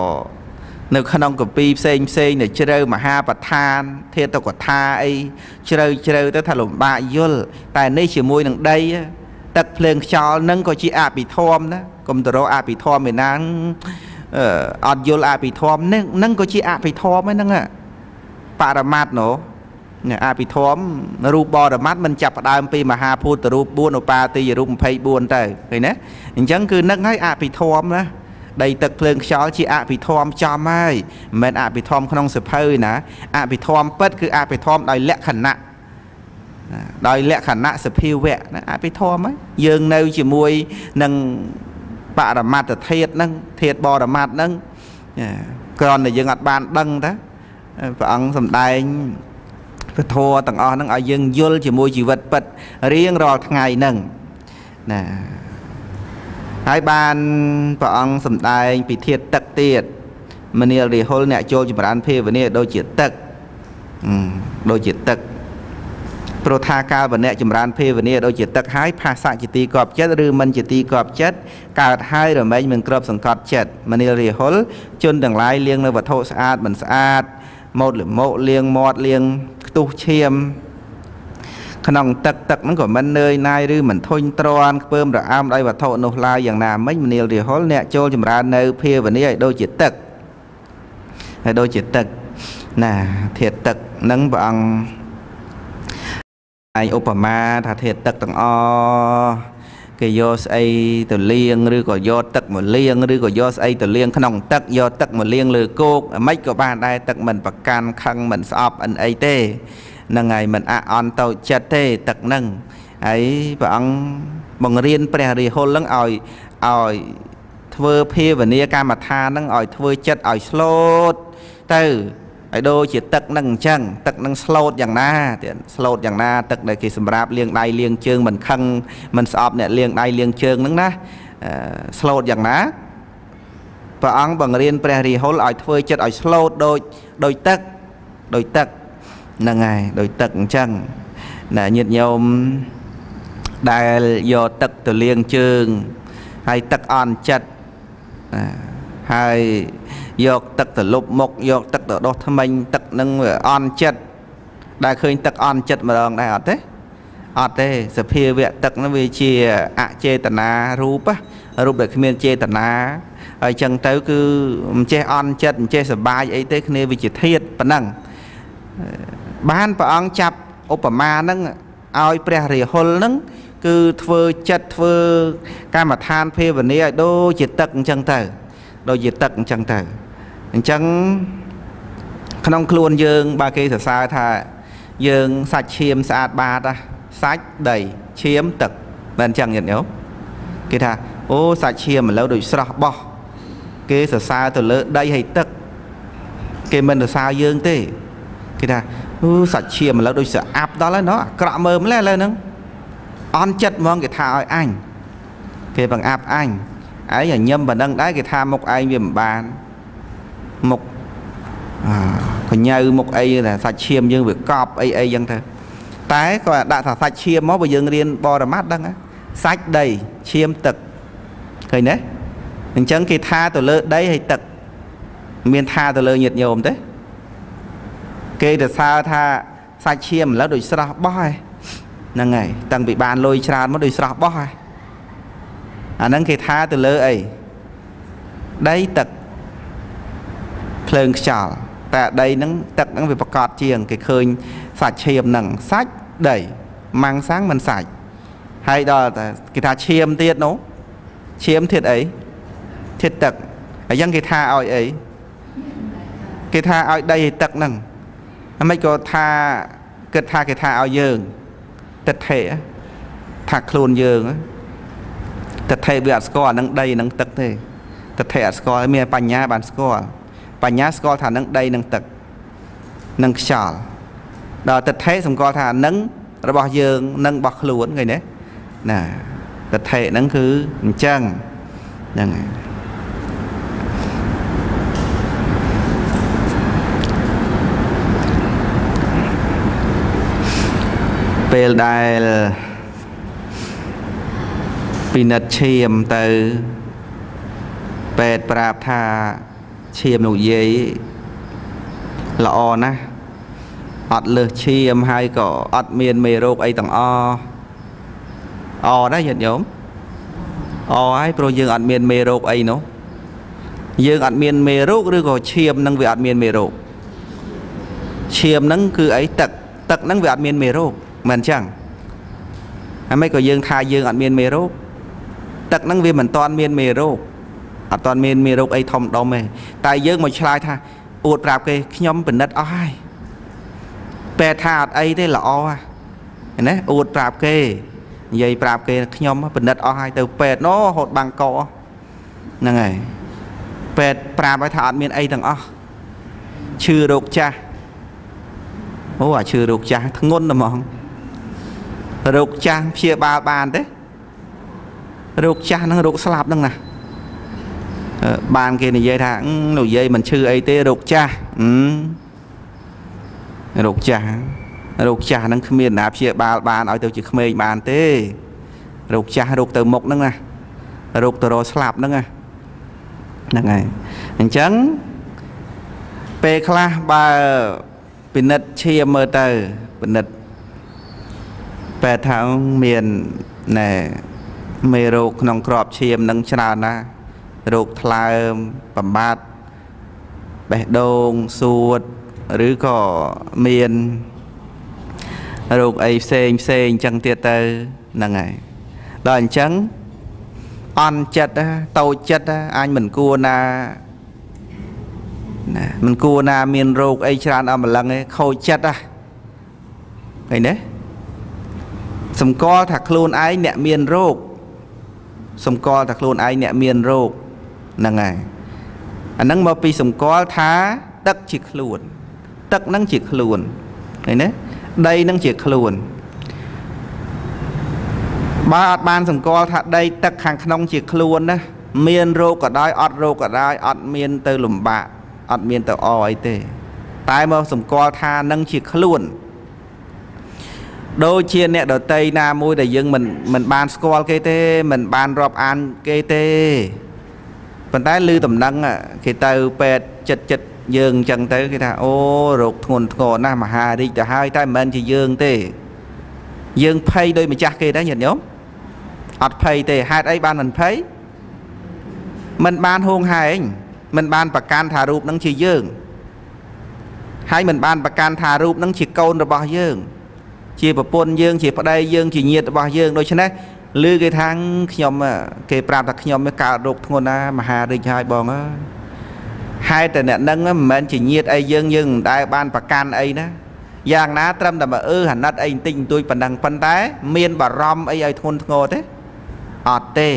នៅក្នុងកពីផ្សេងផ្សេងនៅជ្រៅមហាប្រធានធាតុកថាអីជ្រៅជ្រៅទៅថាលំបាកយល់តែនេះជាមួយនឹងដីទឹកភ្លើងខ្យល់នឹងក៏ជាអភិធម្មណាកុំតរអភិធម្មឯណាអត់យល់អភិធម្មនឹងនឹងក៏ជាអភិធម្មហ្នឹង បរមត្តណូអភិធម្មរូបបរមត្តមិនចាប់ផ្ដើមពីមហាភូតរូប4ឧបាទាយរូប24ទៅឃើញណាអញ្ចឹងគឺនឹកឲ្យអភិធម្មណាដីទឹកភ្លើងខ្យល់ជាអភិធម្មចំហើយមិនមែនអភិធម្មក្នុងសភៅណាអភិធម្មពិតគឺអភិធម្មដោយលក្ខណៈដោយលក្ខណៈសភាវៈណាអភិធម្មហើយយើងនៅជាមួយនឹងបរមត្តធាតហ្នឹងធាតបរមត្តហ្នឹងគ្រាន់តែយើងអត់បានដឹងតា ព្រះអង្គសំដែងពធទាំងអស់ហ្នឹងឲ្យយើងយល់ជាមួយជីវិតពិតរៀងរាល់ថ្ងៃហ្នឹងណាហើយបានព្រះអង្គសំដែងពីធាតទឹកទៀតមនាលរិហុលអ្នកចូលចម្រើនភាវនាដូចជាទឹកដូចជាទឹកព្រោះថាកាលវណៈចម្រើនភាវនាដូចជាទឹកហើយផាសៈជាទីកប់ចិត្តឬមិនជាទីកប់ចិត្តកើតហើយរមែងមិនក្របសង្កត់ចិត្តមនាលរិហុលជនទាំងឡាយលៀងនៅវត្ថុស្អាតមិនស្អាត ម៉ូតលមោលាងមាត់លាងខ្ទុះឈាម ក្នុងទឹកទឹកហ្នឹងក៏មិននឿយណាយឬមិនធុញទ្រាន់ខ្ពើមរអាមដោយវត្ថុនោះឡើយយ៉ាងណាមិញមនាលរិហុលអ្នកចូលចម្រើននៅភាវនាឲ្យដូចជាទឹកហើយដូចជាទឹកណាធាតុទឹកហ្នឹងព្រះអង្គឯងឧបមាថាធាតុទឹកទាំងអ គេយកស្អីទៅលាងឬក៏យកទឹកមកលាងឬក៏យកស្អីទៅលាងក្នុងទឹកយកទឹកមកលាងលើគោកអាម៉េចក៏បានដែរទឹកមិនប្រកាន់ខឹងមិនស្អប់អិនអីទេហ្នឹងហើយមិនអអន់តូចចិត្តទេទឹកហ្នឹងហើយព្រះអង្គបង្រៀនព្រះរាហុលហ្នឹងឲ្យឲ្យធ្វើភាវនាកម្មដ្ឋានហ្នឹងឲ្យធ្វើចិត្តឲ្យស្លូតទៅ ឲ្យដូចជាទឹកនឹងអញ្ចឹងទឹកនឹងស្លូតយ៉ាងណាទៀតស្លូតយ៉ាងណាទឹកដែលគេសម្រាប់លាងដៃលាងជើងមិនខឹងមិនស្អប់អ្នកលាងដៃលាងជើងហ្នឹងណាស្លូតយ៉ាងណាព្រះអង្គបង្រៀនព្រះរាហុលឲ្យធ្វើចិត្តឲ្យស្លូតដូចដូចទឹកដូចទឹកហ្នឹងហើយដូចទឹកអញ្ចឹងណាញាតិញោមដែលយកទឹកទៅលាងជើងហើយទឹកអន់ចិត្ត ហើយយកទឹកទៅលុបមុខយកទឹកទៅដុសថ្មិញទឹកនឹងវាអន់ចិត្តដែលឃើញទឹកអន់ចិត្តម្ដងដែរអត់ទេអត់ទេសភាវៈទឹកនោះវាជាអចេតនារូបរូបដែលគ្មានចេតនាហើយចឹងទៅគឺមិនចេះអន់ចិត្តមិនចេះសបាយអីទេគ្នាវាជាធាតប៉ុណ្ណឹងបានព្រះអង្គចាប់ឧបមាហ្នឹងឲ្យព្រះរាហុលហ្នឹងគឺធ្វើចិត្តធ្វើកម្មដ្ឋានភាវនាឲ្យដូចជាទឹកអញ្ចឹងទៅ ដូចជាទឹកអញ្ចឹងទៅអញ្ចឹងក្នុងខ្លួនយើងបើគេសរសើរថាយើងសាច់ឈាមស្អាតបាតសាច់ដីឈាមទឹកមិនអញ្ចឹងញាតិញោមគេថាអូសាច់ឈាមឥឡូវដូចស្រស់បោះគេសរសើរទៅលើដីហើយទឹកគេមិនសរសើរយើងទេគេថាអូសាច់ឈាមឥឡូវដូចស្អាប់ដល់ហើយណោះអាក្រក់មើលម្លេះឥឡូវហ្នឹងអន់ចិត្តហ្មងគេថាឲ្យអញគេបង្អាប់អញ ឯងញឹមប៉ុណ្ណឹងដែរគេថាមុខឯងវាមិនបានមុខកញ្ញៅមុខអីតែសាច់ឈាមយើងវាកប់អីអីចឹងទៅតែក៏ដាក់ថាសាច់ឈាមមកបើយើងរៀនបរមត្តដឹងសាច់ដីឈាមទឹកឃើញទេអញ្ចឹងគេថាទៅលើដីហើយទឹក មានថាទៅលើញាតិញោមទេគេទៅសើថាសាច់ឈាមឥឡូវដូចស្រស់បោះហ្នឹងហើយតាំងពីបានលុយច្រើនមកដូចស្រស់បោះហើយ អាហ្នឹងគេថាទៅលើអីដីទឹកភ្លើងខ្យល់តែដីហ្នឹងទឹកហ្នឹងវាប្រកបជាង គេឃើញសាច់ឈាមហ្នឹងសាច់ដីម៉ាំងសាំងមិនសាច់ហើយដល់តែគេថាឈាមទៀតនោះឈាមធាតអីធាតទឹកហើយយ៉ាងគេថាឲ្យអីគេថាឲ្យដីឲ្យទឹកហ្នឹងអាម៉េចក៏ថាគិតថាគេថាឲ្យយើងទឹកថេថាខ្លួនយើងទឹ កថេវាអត់ស្គាល់អានឹងដីនឹងទឹកទេទឹកថេអត់ស្គាល់មានបញ្ញាបានស្គាល់បញ្ញាស្គាល់ថានឹងដីនឹងទឹកនឹងខ្យល់ដល់ទឹកថេសម្គាល់ថានឹងរបស់យើងនឹងរបស់ខ្លួនឃើញទេណាទឹកថេហ្នឹងគឺអញ្ចឹងហ្នឹងហើយពេលដែល ពិនិត្យឈាមទៅពេទ្យប្រាប់ថាឈាមលោកយាយល្អណាស់អត់លើសឈាមហើយក៏អត់មានមេរោគអីទាំងអអដែរញាតិញោមអហើយព្រោះយើងអត់មានមេរោគអីនោះយើងអត់មានមេរោគឬក៏ឈាមនឹងវាអត់មានមេរោគឈាមនឹងគឺអីទឹកទឹកនឹងវាអត់មានមេរោគមិនអញ្ចឹងហើយមិនក៏យើងថាយើងអត់មានមេរោគ ទឹកហ្នឹងវាមិនតាន់មានមេរោគអត់តាន់មានមេរោគអីធំដុំទេតែយើងមកឆ្លើយថាអួតប្រាប់គេខ្ញុំពិនិត្យអស់ហើយពេទ្យថាអត់អីទេល្អហ៎ណាអួតប្រាប់គេនិយាយប្រាប់គេខ្ញុំពិនិត្យអស់ហើយទៅពេទ្យណូហូតបាំងកហ្នឹងហើយពេទ្យប្រាប់ឲ្យថាអត់មានអីទាំងអស់ឈឺរោគចាស់អូអាឈឺរោគចាស់ធ្ងន់ហ្មងរោគចាស់ព្យាបាលបានទេ រោគចាស់ហ្នឹងរោគស្លាប់ហ្នឹងណាបានគេនិយាយថាលោកយាយមិនឈឺអីទេរោគចាស់រោគចាស់រោគចាស់ហ្នឹងគ្មានណាព្យាបាលបានឲ្យទៅជាក្មេងបានទេរោគចាស់រោគទៅមុខហ្នឹងណារោគទៅរស្លាប់ហ្នឹងណាហ្នឹងហើយអញ្ចឹងពេលខ្លះបើពិនិត្យឈាមមើលទៅពិនិត្យបែរថាមានណែ មេរោគក្នុងក្របឈាមនឹងច្រើនណាស់រោគថ្លើមបំបត្តិបេះដូងសួតឬក៏មានរោគអីផ្សេងផ្សេងអញ្ចឹងទៀតទៅហ្នឹងហើយដល់អញ្ចឹងអន់ចិត្តតូចចិត្តអញមិនគួរណាណាមិនគួរណាមានរោគអីច្រើនអម្លឹងឯងខូចចិត្តហ៎ឃើញទេសម្គាល់ថាខ្លួនឯងអ្នកមានរោគ សម្គាល់ថាខ្លួនឯងអ្នកមានរោគហ្នឹងហើយអាហ្នឹងមកពីសម្គាល់ថាទឹកជាខ្លួន ទឹកហ្នឹងជាខ្លួនឃើញទេដីហ្នឹងជាខ្លួនបើអត់បានសម្គាល់ថាដីទឹកខាងក្នុងជាខ្លួនណាមានរោគក៏ដោយអត់រោគក៏ដោយអត់មានទៅលំបាកអត់មានទៅអអីទេ តែមកសម្គាល់ថានឹងជាខ្លួន ដូចជាអ្នកដតីណាមួយដែលយើងមិនមិនបានស្គាល់គេទេមិនបានរាប់អានគេទេប៉ុន្តែឮដំណឹងគេទៅពេទ្យចិត្តចិត្តយើងអញ្ចឹងទៅគេថាអូរោគធ្ងន់ធ្ងរណាស់មហារីកទៅហើយតែមិនមែនជាយើងទេ យើងភ័យដោយម្ចាស់គេដែរញាតិញោមអត់ភ័យទេហេតុអីបានមិនភ័យមិនបានហួងហែងមិនបានប្រកាន់ថារូបនឹងជាយើងហើយមិនបានប្រកាន់ថារូបនឹងជាកូនរបស់យើង ជាប្រពន្ធយើង ជាប្តីយើងជាញាតិរបស់យើងដូច្នេះឮគេថាខ្ញុំគេប្រាប់ថាខ្ញុំកើតរោគធ្ងន់ណាមហារាជហើយបងអើយហេតុតែអ្នកនឹងមិនមែនជាញាតិអីយើងយើងមិនដែលបានប្រកាន់អីណាយ៉ាងណាត្រឹមតែមកអឺអាណិតអីបន្តិចបន្តួចប៉ុណ្ណឹងប៉ុន្តែ មានបារម្ភអីឲ្យធ្ងន់ធ្ងរទេអត់ទេ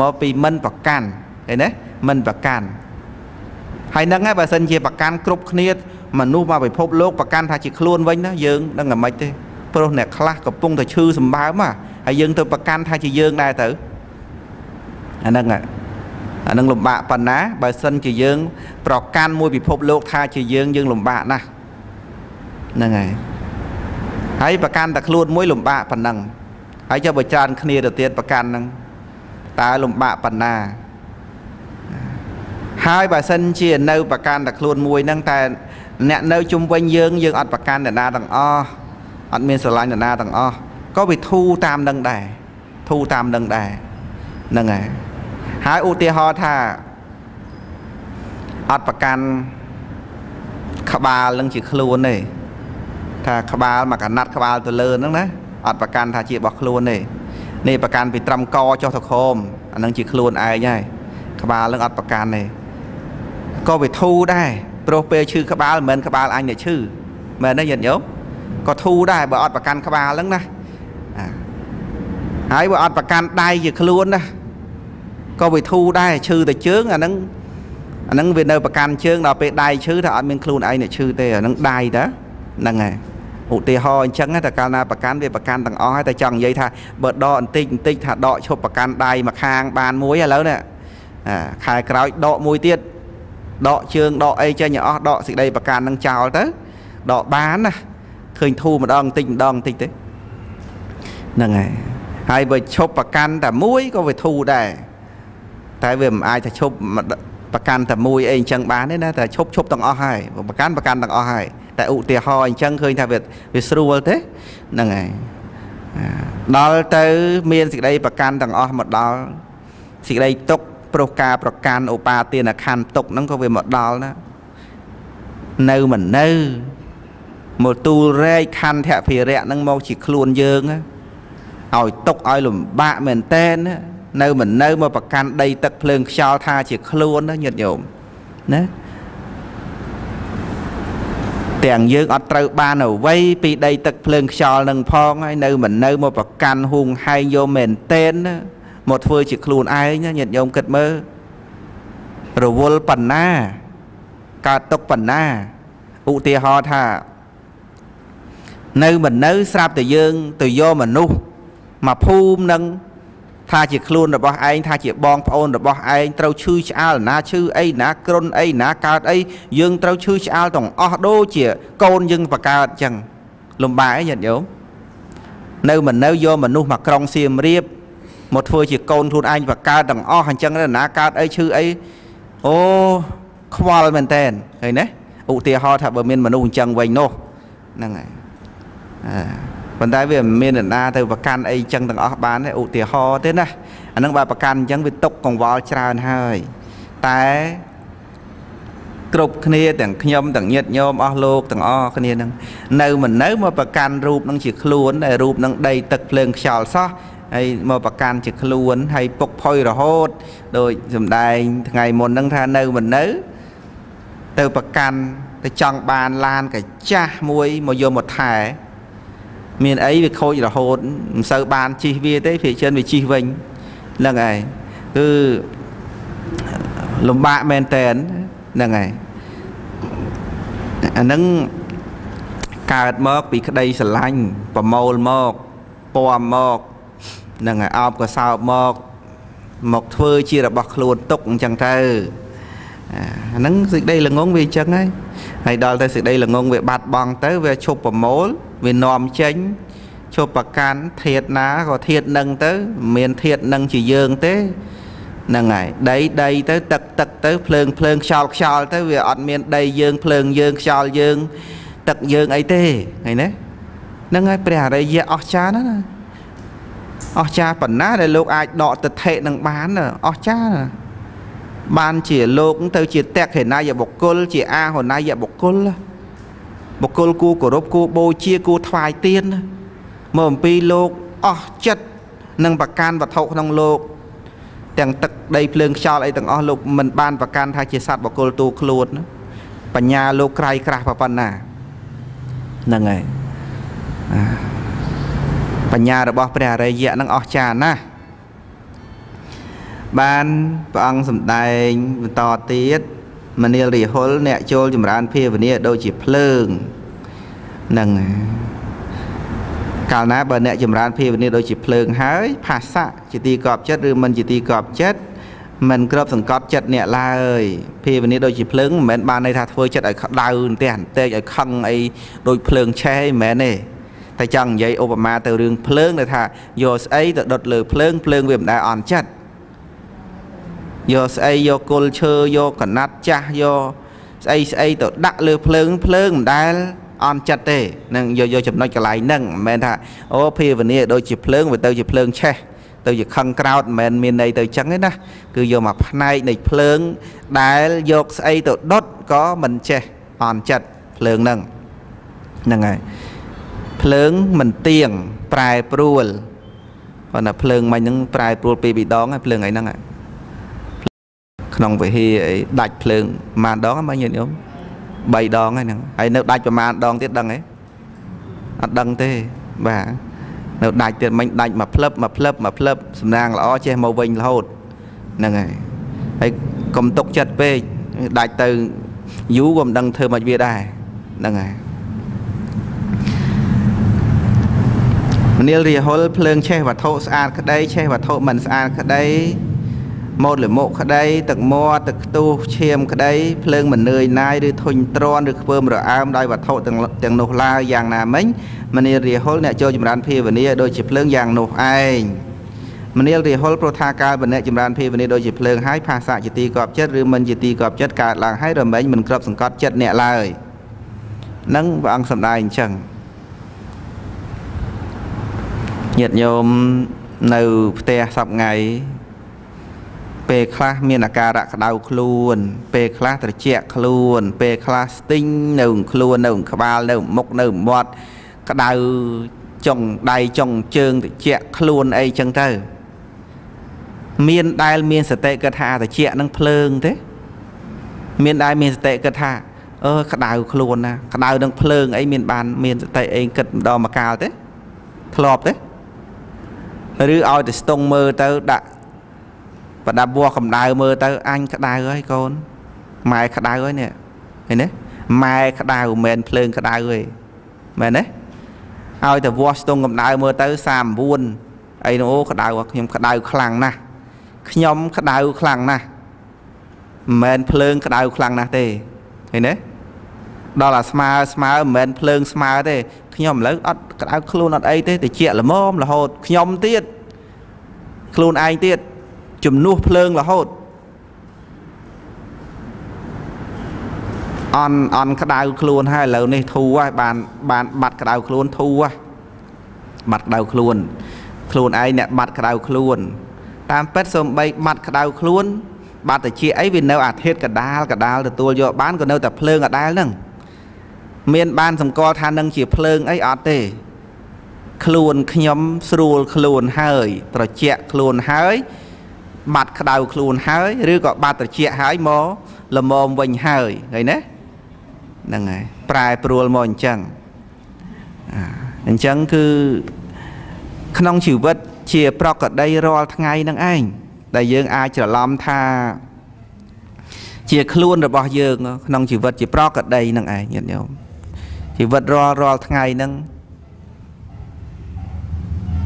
មកពីមិនប្រកាន់ឃើញទេមិនប្រកាន់ហើយនឹងហើយបើសិនជាប្រកាន់គ្រប់គ្នាមនុស្សមកពិភពលោកប្រកាន់ថាជាខ្លួនវិញណាយើងនឹងមិនមិនទេ ព្រោះអ្នកខ្លះកំពុងតែឈឺសម្បើមហើយយើងទៅប្រកាន់ថាជាយើងដែរទៅអាហ្នឹងអានឹងលំបាកប៉ុណ្ណាបើសិនជាយើង ប្រកាន់មួយពិភពលោកថាជាយើងយើងលំបាកណាស់ហ្នឹងហើយហើយប្រកាន់តែខ្លួនមួយលំបាកប៉ុណ្ណឹងហើយចុះបើច្រើនគ្នាទៅទៀតប្រកាន់ហ្នឹងតើលំបាកប៉ុណ្ណាហើយបើសិនជានៅប្រកាន់តែខ្លួនមួយហ្នឹងតែអ្នកនៅជុំវិញយើងយើងអត់ប្រកាន់អ្នកណាទាំងអស់ អត់មានស្រឡាញ់អ្នកណាទាំងអស់ក៏វាធូរតាមនឹងដែរធូរតាមនឹងដែរហ្នឹងហើយហើយឧទាហរណ៍ថាអត់ប្រកាន់ក្បាលនឹងជាខ្លួនទេថាក្បាលមកកណាត់ក្បាលទៅលើហ្នឹងណាអត់ប្រកាន់ថាជារបស់ខ្លួនទេនេះប្រកាន់ពីត្រឹមកចុះទៅខោមអានឹងជាខ្លួនឯងហើយក្បាលនឹងអត់ប្រកាន់ទេក៏វាធូរដែរព្រោះពេលឈឺក្បាលមិនមែនក្បាលអញតែឈឺមែនទេញាតិញោម ក៏ធូរដែរបើអត់ប្រកាន់ក្បាលហ្នឹងណាហើយបើអត់ប្រកាន់ដៃជាខ្លួនណាក៏វាធូរដែរឈឺតែជើងអាហ្នឹងអាហ្នឹងវានៅប្រកាន់ជើងដល់ពេលដៃឈឺថាអត់មានខ្លួនឯងអ្នកឈឺទេអាហ្នឹងដៃតាហ្នឹងហើយឧទាហរណ៍អញ្ចឹងតែកាលណាប្រកាន់វាប្រកាន់ទាំងអស់ហើយតែចង់និយាយថាបើដកបន្តិចបន្តិចថាដកឈប់ប្រកាន់ដៃមួយខាងបានមួយឥឡូវនេះខែក្រោយដកមួយទៀតដកជើងដកអីចេញឲ្យអស់ដកសេចក្តីប្រកាន់នឹងចោលទៅដកបានណា ឃើញធូរម្ដងបន្តិចម្ដងបន្តិចទេហ្នឹងហើយហើយបើឈប់ប្រកាន់តែមួយក៏វាធូរដែរតែវាមិនអាចថាឈប់ប្រកាន់តែមួយអីអញ្ចឹងបានទេណាតែឈប់ឈប់ទាំងអស់ហើយប្រកាន់ប្រកាន់ទាំងអស់ហើយតែឧទាហរណ៍អញ្ចឹងឃើញថាវាវាស្រួលទេហ្នឹងហើយដល់ទៅមានសេចក្តីប្រកាន់ទាំងអស់មកដល់សេចក្តីទុកព្រោះការប្រកាន់ឧបាទានខណ្ឌទុកហ្នឹងក៏វាមកដល់ណានៅមិននៅ មកទូលរែកខន្ធភិរៈហ្នឹងមកជាខ្លួនយើងឲ្យទុកឲ្យលំបាកមែនតែននៅមិននៅមកប្រកាន់ដីទឹកភ្លើងខ្យល់ថាជាខ្លួនណាញាតិញោមណាទាំងយើងអត់ត្រូវបានអ្វីពីដីទឹកភ្លើងខ្យល់នឹងផងហើយនៅមិននៅមកប្រកាន់ហួងហែងយកមែនតែនមកធ្វើជាខ្លួនឯងញាតិញោមគិតមើលរវល់បណ្ណាកើតទុកបណ្ណាឧទាហរណ៍ថា នៅមិននៅស្រាប់តែយើងទៅយកមនុស្សមកភូមិនឹងថាជាខ្លួនរបស់ឯងថាជាបងប្អូនរបស់ឯងត្រូវឈឺឆ្អាលណាឈឺអីណាគ្រុនអីណាកើតអីយើងត្រូវឈឺឆ្អាលទាំងអស់ដូចជាកូនយើងបកើតអញ្ចឹងលំបាកអីញាតិញោមនៅមិននៅយកមនុស្សមកក្រុងសៀមរាបមកធ្វើជាកូនខ្លួនឯងបកើតទាំងអស់អញ្ចឹងណាកើតអីឈឺអីអូខ្វល់មែនតែនឃើញទេឧទាហរណ៍ថាបើមានមនុស្សអញ្ចឹងវិញនោះហ្នឹងហើយអឺ ប៉ុន្តែវាមិនមាននរណាទៅប្រកាន់អីចឹងទាំងអស់បានទេឧទាហរណ៍ទេណាអានឹងបើប្រកាន់អញ្ចឹងវាຕົកកង្វល់ច្រើនហើយតែគ្រប់គ្នាទាំងខ្ញុំទាំងញាតិញោមអស់លោកទាំងអស់គ្នានឹងនៅមិននៅមកប្រកាន់រូបនឹងជាខ្លួនតែរូបនឹងដីទឹកភ្លើងខ្យល់សោះហើយមកប្រកាន់ជាខ្លួនហើយពុកផុយរហូតដោយសំដែងថ្ងៃមុនហ្នឹងថានៅមិននៅ ទៅប្រកាន់ទៅចង់បានឡានកាចាស់មួយមកយកមកថែ មានអីវាខូចរហូតមិនសូវបានជិះវាទេភាគច្រើនវាជិះវិញហ្នឹងហើយគឺលំបាកមែនតែនហ្នឹងហើយអាហ្នឹងកើតមកពីក្តីស្រឡាញ់ប្រមូលមកពំមកហ្នឹងហើយអោបកសោបមកមកធ្វើជារបស់ខ្លួនទុកអញ្ចឹងទៅអាហ្នឹងសេចក្តីល្ងងវាអញ្ចឹងហើយ ហើយដល់ទៅសេចក្តីល្ងងវាបាត់បង់ទៅវាឈប់ប្រមូលវានាំចេញឈប់ប្រកាន់ធាតណាក៏ធាតនឹងទៅមានធាតនឹងជាយើងទេហ្នឹងហើយដីដីទៅទឹកទឹកទៅភ្លើងភ្លើងខ្យល់ខ្យល់ទៅវាអត់មានដីយើងភ្លើងយើងខ្យល់យើង ទឹកយើងអីទេឃើញទេហ្នឹងហើយព្រះអរិយអស្ចារ្យណាស់ណាអស្ចារ្យប៉ុណ្ណាដែលលោកអាចដកទិដ្ឋិនឹងបានអស្ចារ្យណា បានជាលោកទៅជាតក្ខិណាយបុគ្គល ជាអាហណាយបុគ្គលបុគ្គលគួរគោរពគួរបូជាគួរថ្វាយទានមកអំពីលោកអស់ចិត្តនឹងប្រកាន់វត្ថុក្នុងលោក ទាំងទឹកដីភ្លើងខ្យល់អីទាំងអស់លោកមិនបានប្រកាន់ថាជាសត្វបុគ្គលទូខ្លួនបញ្ញាលោកក្រៃក្រាស់ប៉ុណ្ណាហ្នឹងហើយបញ្ញារបស់ព្រះអរិយៈនឹងអស្ចារ្យណាស់ បានព្រះអង្គសម្ដែងបន្តទៀតមនាលរិហុលអ្នកចូលចម្រើនភាវនាដូចជាភ្លើងនឹងកាលណាបើអ្នកចម្រើនភាវនាដូចជាភ្លើងហើយផាសៈជាទីកប់ចិត្តឬមិនជាទីកប់ចិត្តមិនក្របសង្កត់ចិត្តអ្នកឡើយភាវនាដូចជាភ្លើងមិនមែនបានន័យថាធ្វើចិត្តឲ្យក្តៅទេអន្តែឲ្យខឹងអីដូចភ្លើងឆេះមិនមែនទេតែចង់និយាយឧបមាទៅរឿងភ្លើងដែលថាយកស្អីទៅដុតលើភ្លើងភ្លើងវាមិនដែលអន់ចិត្ត យកស្អីយកគល់ឈើយកកណាត់ចាស់យកស្អីស្អីទៅដាក់លើភ្លើងភ្លើងមិនដែលអន់ចិត្តទេនឹងយកយកចំណុចកន្លែងហ្នឹងមិនមែនថាអូភាវនាដូចជាភ្លើងវាទៅជាភ្លើងឆេះទៅជាខឹងក្រោតមិនមែនមានន័យទៅចឹងទេណាគឺយកមកផ្នែកនៃភ្លើងដែលយកស្អីទៅដុតក៏មិនចេះអន់ចិត្តភ្លើងហ្នឹងហ្នឹងហើយភ្លើងមិនទៀងប្រែប្រួលគាត់ថាភ្លើងមិញហ្នឹងប្រែប្រួលពីរពីរដងហើយភ្លើងអីហ្នឹងហើយ ក្នុងវិហារអីដាច់ភ្លើងប្រហែលដងមកញាតិញោម3ដងហើយហ្នឹងហើយនៅដាច់ប្រហែលដងទៀតដឹងទេអត់ដឹងទេបាទនៅដាច់ទៀតមិញដាច់មកផ្លឹបមកផ្លឹបមកផ្លឹបសំណាងល្អចេះមកវិញរហូតហ្នឹងហើយហើយកុំទុកចិត្តពេកដាច់ទៅយូរក៏មិនដឹងធ្វើមកវាដែរហ្នឹងហើយមនាលរិហុលភ្លើងឆេះវត្ថុស្អាតក្តីឆេះវត្ថុមិនស្អាតក្តី ម៉ូតលមុខក្តីទឹកមាត់ទឹកខ្ទុះឈាមក្តីភ្លើងមិននឿយណាយឬធុញទ្រាន់ឬខ្ពើមរអើមដោយវត្ថុទាំងទាំងនោះឡើយយ៉ាងណាមិញមនាលរាហុលអ្នកចូលចម្រើនភាវនាដូចជាភ្លើងយ៉ាងនោះឯងមនាលរាហុលព្រោះថាកាលបអ្នកចម្រើនភាវនាដូចជាភ្លើងហើយផាសៈជាទីកប់ចិត្តឬមិនជាទីកប់ចិត្តកើតឡើងហើយរមែងមិនក្របសង្កត់ចិត្តអ្នកឡើយនឹងព្រះអង្គសម្ដែងអញ្ចឹងញាតិញោមនៅផ្ទះសប្ងៃ ពេលខ្លះមានអាការៈក្តៅខ្លួន ពេលខ្លះត្រជាក់ខ្លួន ពេលខ្លះស្ទិញនៅខ្លួននៅក្បាលនៅមុខនៅមាត់ក្តៅចុងដៃចុងជើងត្រជាក់ខ្លួនអីចឹងទៅមានដែលមានសតិគិតថាត្រជាក់នឹងភ្លើងទេមានដែលមានសតិគិតថាអឺក្តៅខ្លួនណាក្តៅនឹងភ្លើងអីមានបានមានសតិអីគិតម្ដងមកកាលទេធ្លាប់ទេឬឲ្យតែស្ទង់មើលទៅដាក់ ប្រដាប់វាស់កម្ដៅមើលទៅអញក្ដៅហើយកូនម៉ែក្ដៅហើយនេះឃើញទេម៉ែក្ដៅមិនមែនភ្លើងក្ដៅទេមែនទេឲ្យតែវាស់ស្ទង់កម្ដៅមើលទៅ39អីនោះក្ដៅខ្ញុំក្ដៅខ្លាំងណាស់ខ្ញុំក្ដៅខ្លាំងណាស់មិនមែនភ្លើងក្ដៅខ្លាំងណាស់ទេឃើញទេដល់អាស្មើស្មើមិនមែនភ្លើងស្មើទេខ្ញុំឥឡូវអត់ក្តៅខ្លួនអត់អីទេតិចល្មមរហូតខ្ញុំទៀតខ្លួនឯងទៀត ជំនួសភ្លើងរហូតអន់អន់ក្តៅខ្លួនហើយឥឡូវនេះធូរហើយបានបានបាត់ក្តៅខ្លួនធូរហើយបាត់ក្តៅខ្លួន ខ្លួនឯងអ្នកបាត់ក្តៅខ្លួន តាមពិតសំបីបាត់ក្តៅខ្លួនបាត់តិចអីវានៅអាធិតកដាលកដាលទទួលយកបានក៏នៅតែភ្លើងអដាលហ្នឹងមានបានសម្គាល់ថានឹងជាភ្លើងអីអត់ទេ ខ្លួនខ្ញុំស្រួលខ្លួនហើយត្រជាក់ខ្លួនហើយ បាត់ក្តៅខ្លួនហើយឬក៏បាត់ត្រជាក់ហើយមកល្មមវិញហើយឃើញណាហ្នឹងហើយប្រែប្រួលមកអញ្ចឹងអញ្ចឹងគឺក្នុងជីវិតជាប្រកដីរាល់ថ្ងៃនឹងឯងដែលយើងអាចច្រឡំថាជាខ្លួនរបស់យើងក្នុងជីវិតជាប្រកដីនឹងឯងញាតិញោមជីវិតរាល់រាល់ថ្ងៃហ្នឹង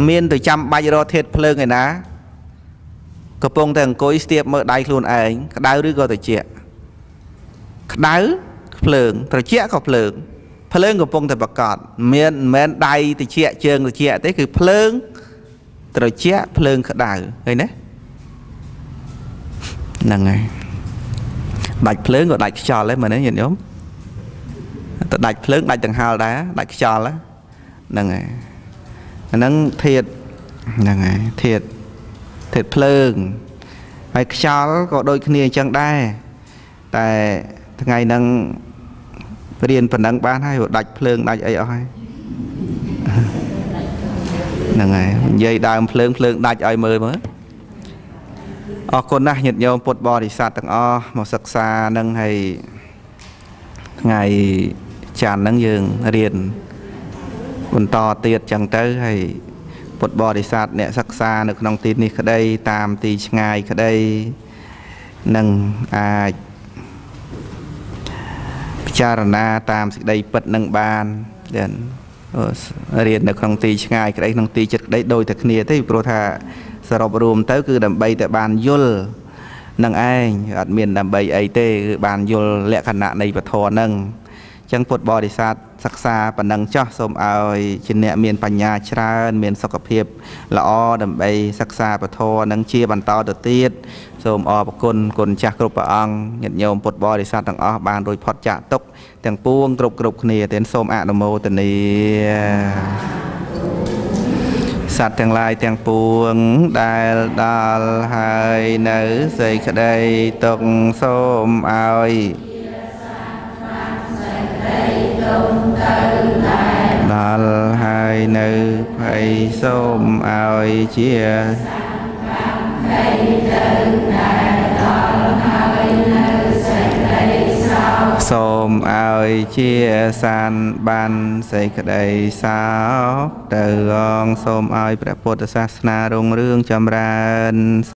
មានទៅចាំបាច់រកធាតភ្លើងឯណា កំពុងតែអង្គុយស្ទាបមើលដៃខ្លួនឯងក្តៅឬក៏ត្រជាក់ក្តៅភ្លើងត្រជាក់ក៏ភ្លើងភ្លើងកំពុងតែប្រកាសមានមិនមែនដៃត្រជាក់ជើងត្រជាក់ទេគឺភ្លើងត្រជាក់ភ្លើងក្តៅឃើញទេហ្នឹងហើយដាច់ភ្លើងក៏ដាច់ខ្យល់ដែរមើលនេះញាតិញោមទៅដាច់ភ្លើងដាច់ដង្ហើលដែរដាច់ខ្យល់ហ្នឹងហើយអាហ្នឹងធាតហ្នឹងហើយធាត ធាតភ្លើងហើយខ្យល់ក៏ដូចគ្នាអញ្ចឹងដែរតែថ្ងៃហ្នឹងរៀនប៉ុណ្ណឹងបានហើយដាច់ភ្លើងដាច់អីអស់ហើយហ្នឹងហើយនិយាយដើមភ្លើងភ្លើងដាច់ឲ្យមើលមើលអរគុណណាស់ញាតិញោមពុទ្ធបរិស័ទទាំងអស់មកសិក្សានឹងហើយថ្ងៃច័ន្ទហ្នឹងយើងរៀនបន្តទៀតចឹងទៅហើយ ពុទ្ធបរិស័ទអ្នកសិក្សានៅក្នុងទីនេះក្តី តាមទីឆ្ងាយក្តីនឹងអាចពិចារណាតាមសេចក្តីពិតនឹងបានដែលរៀននៅក្នុងទីឆ្ងាយក្តីក្នុងទីចិត្តក្តីដូចតែគ្នាទេព្រោះថាសរុបរួមទៅ គឺដើម្បីតែបានយល់នឹងឯងអត់មានដើម្បីអីទេគឺបានយល់លក្ខណៈនៃពធនឹងអញ្ចឹងពុទ្ធបរិស័ទសិក្សាប៉ុណ្ណឹងចោះសូមឲ្យជាអ្នកមានបញ្ញាច្រើន មានសុខភាពល្អដើម្បីសិក្សាពធនឹងជាបន្តទៅទៀតសូមអរគុណគុណចាស់គ្រប់ព្រះអង្គញាតិញោមពុទ្ធបរិស័ទទាំងអស់បានរួចផុតចាកទុកទាំងពួងគ្រប់គ្រប់គ្នាទាំងសូមអនុមោទនាសត្វទាំងឡាយទាំងពួងដែលដល់ហើយនៅសេចក្តីទុកសូមឲ្យ ដល់ហើយនៅភ័យសូមឲ្យជាភ័យទៅដែលដល់ហើយនៅសេចក្តីសោសូមឲ្យជាសានបានសេចក្តីសោកទៅងសូមឲ្យព្រះពុទ្ធសាសនារុងរឿងចម្រើន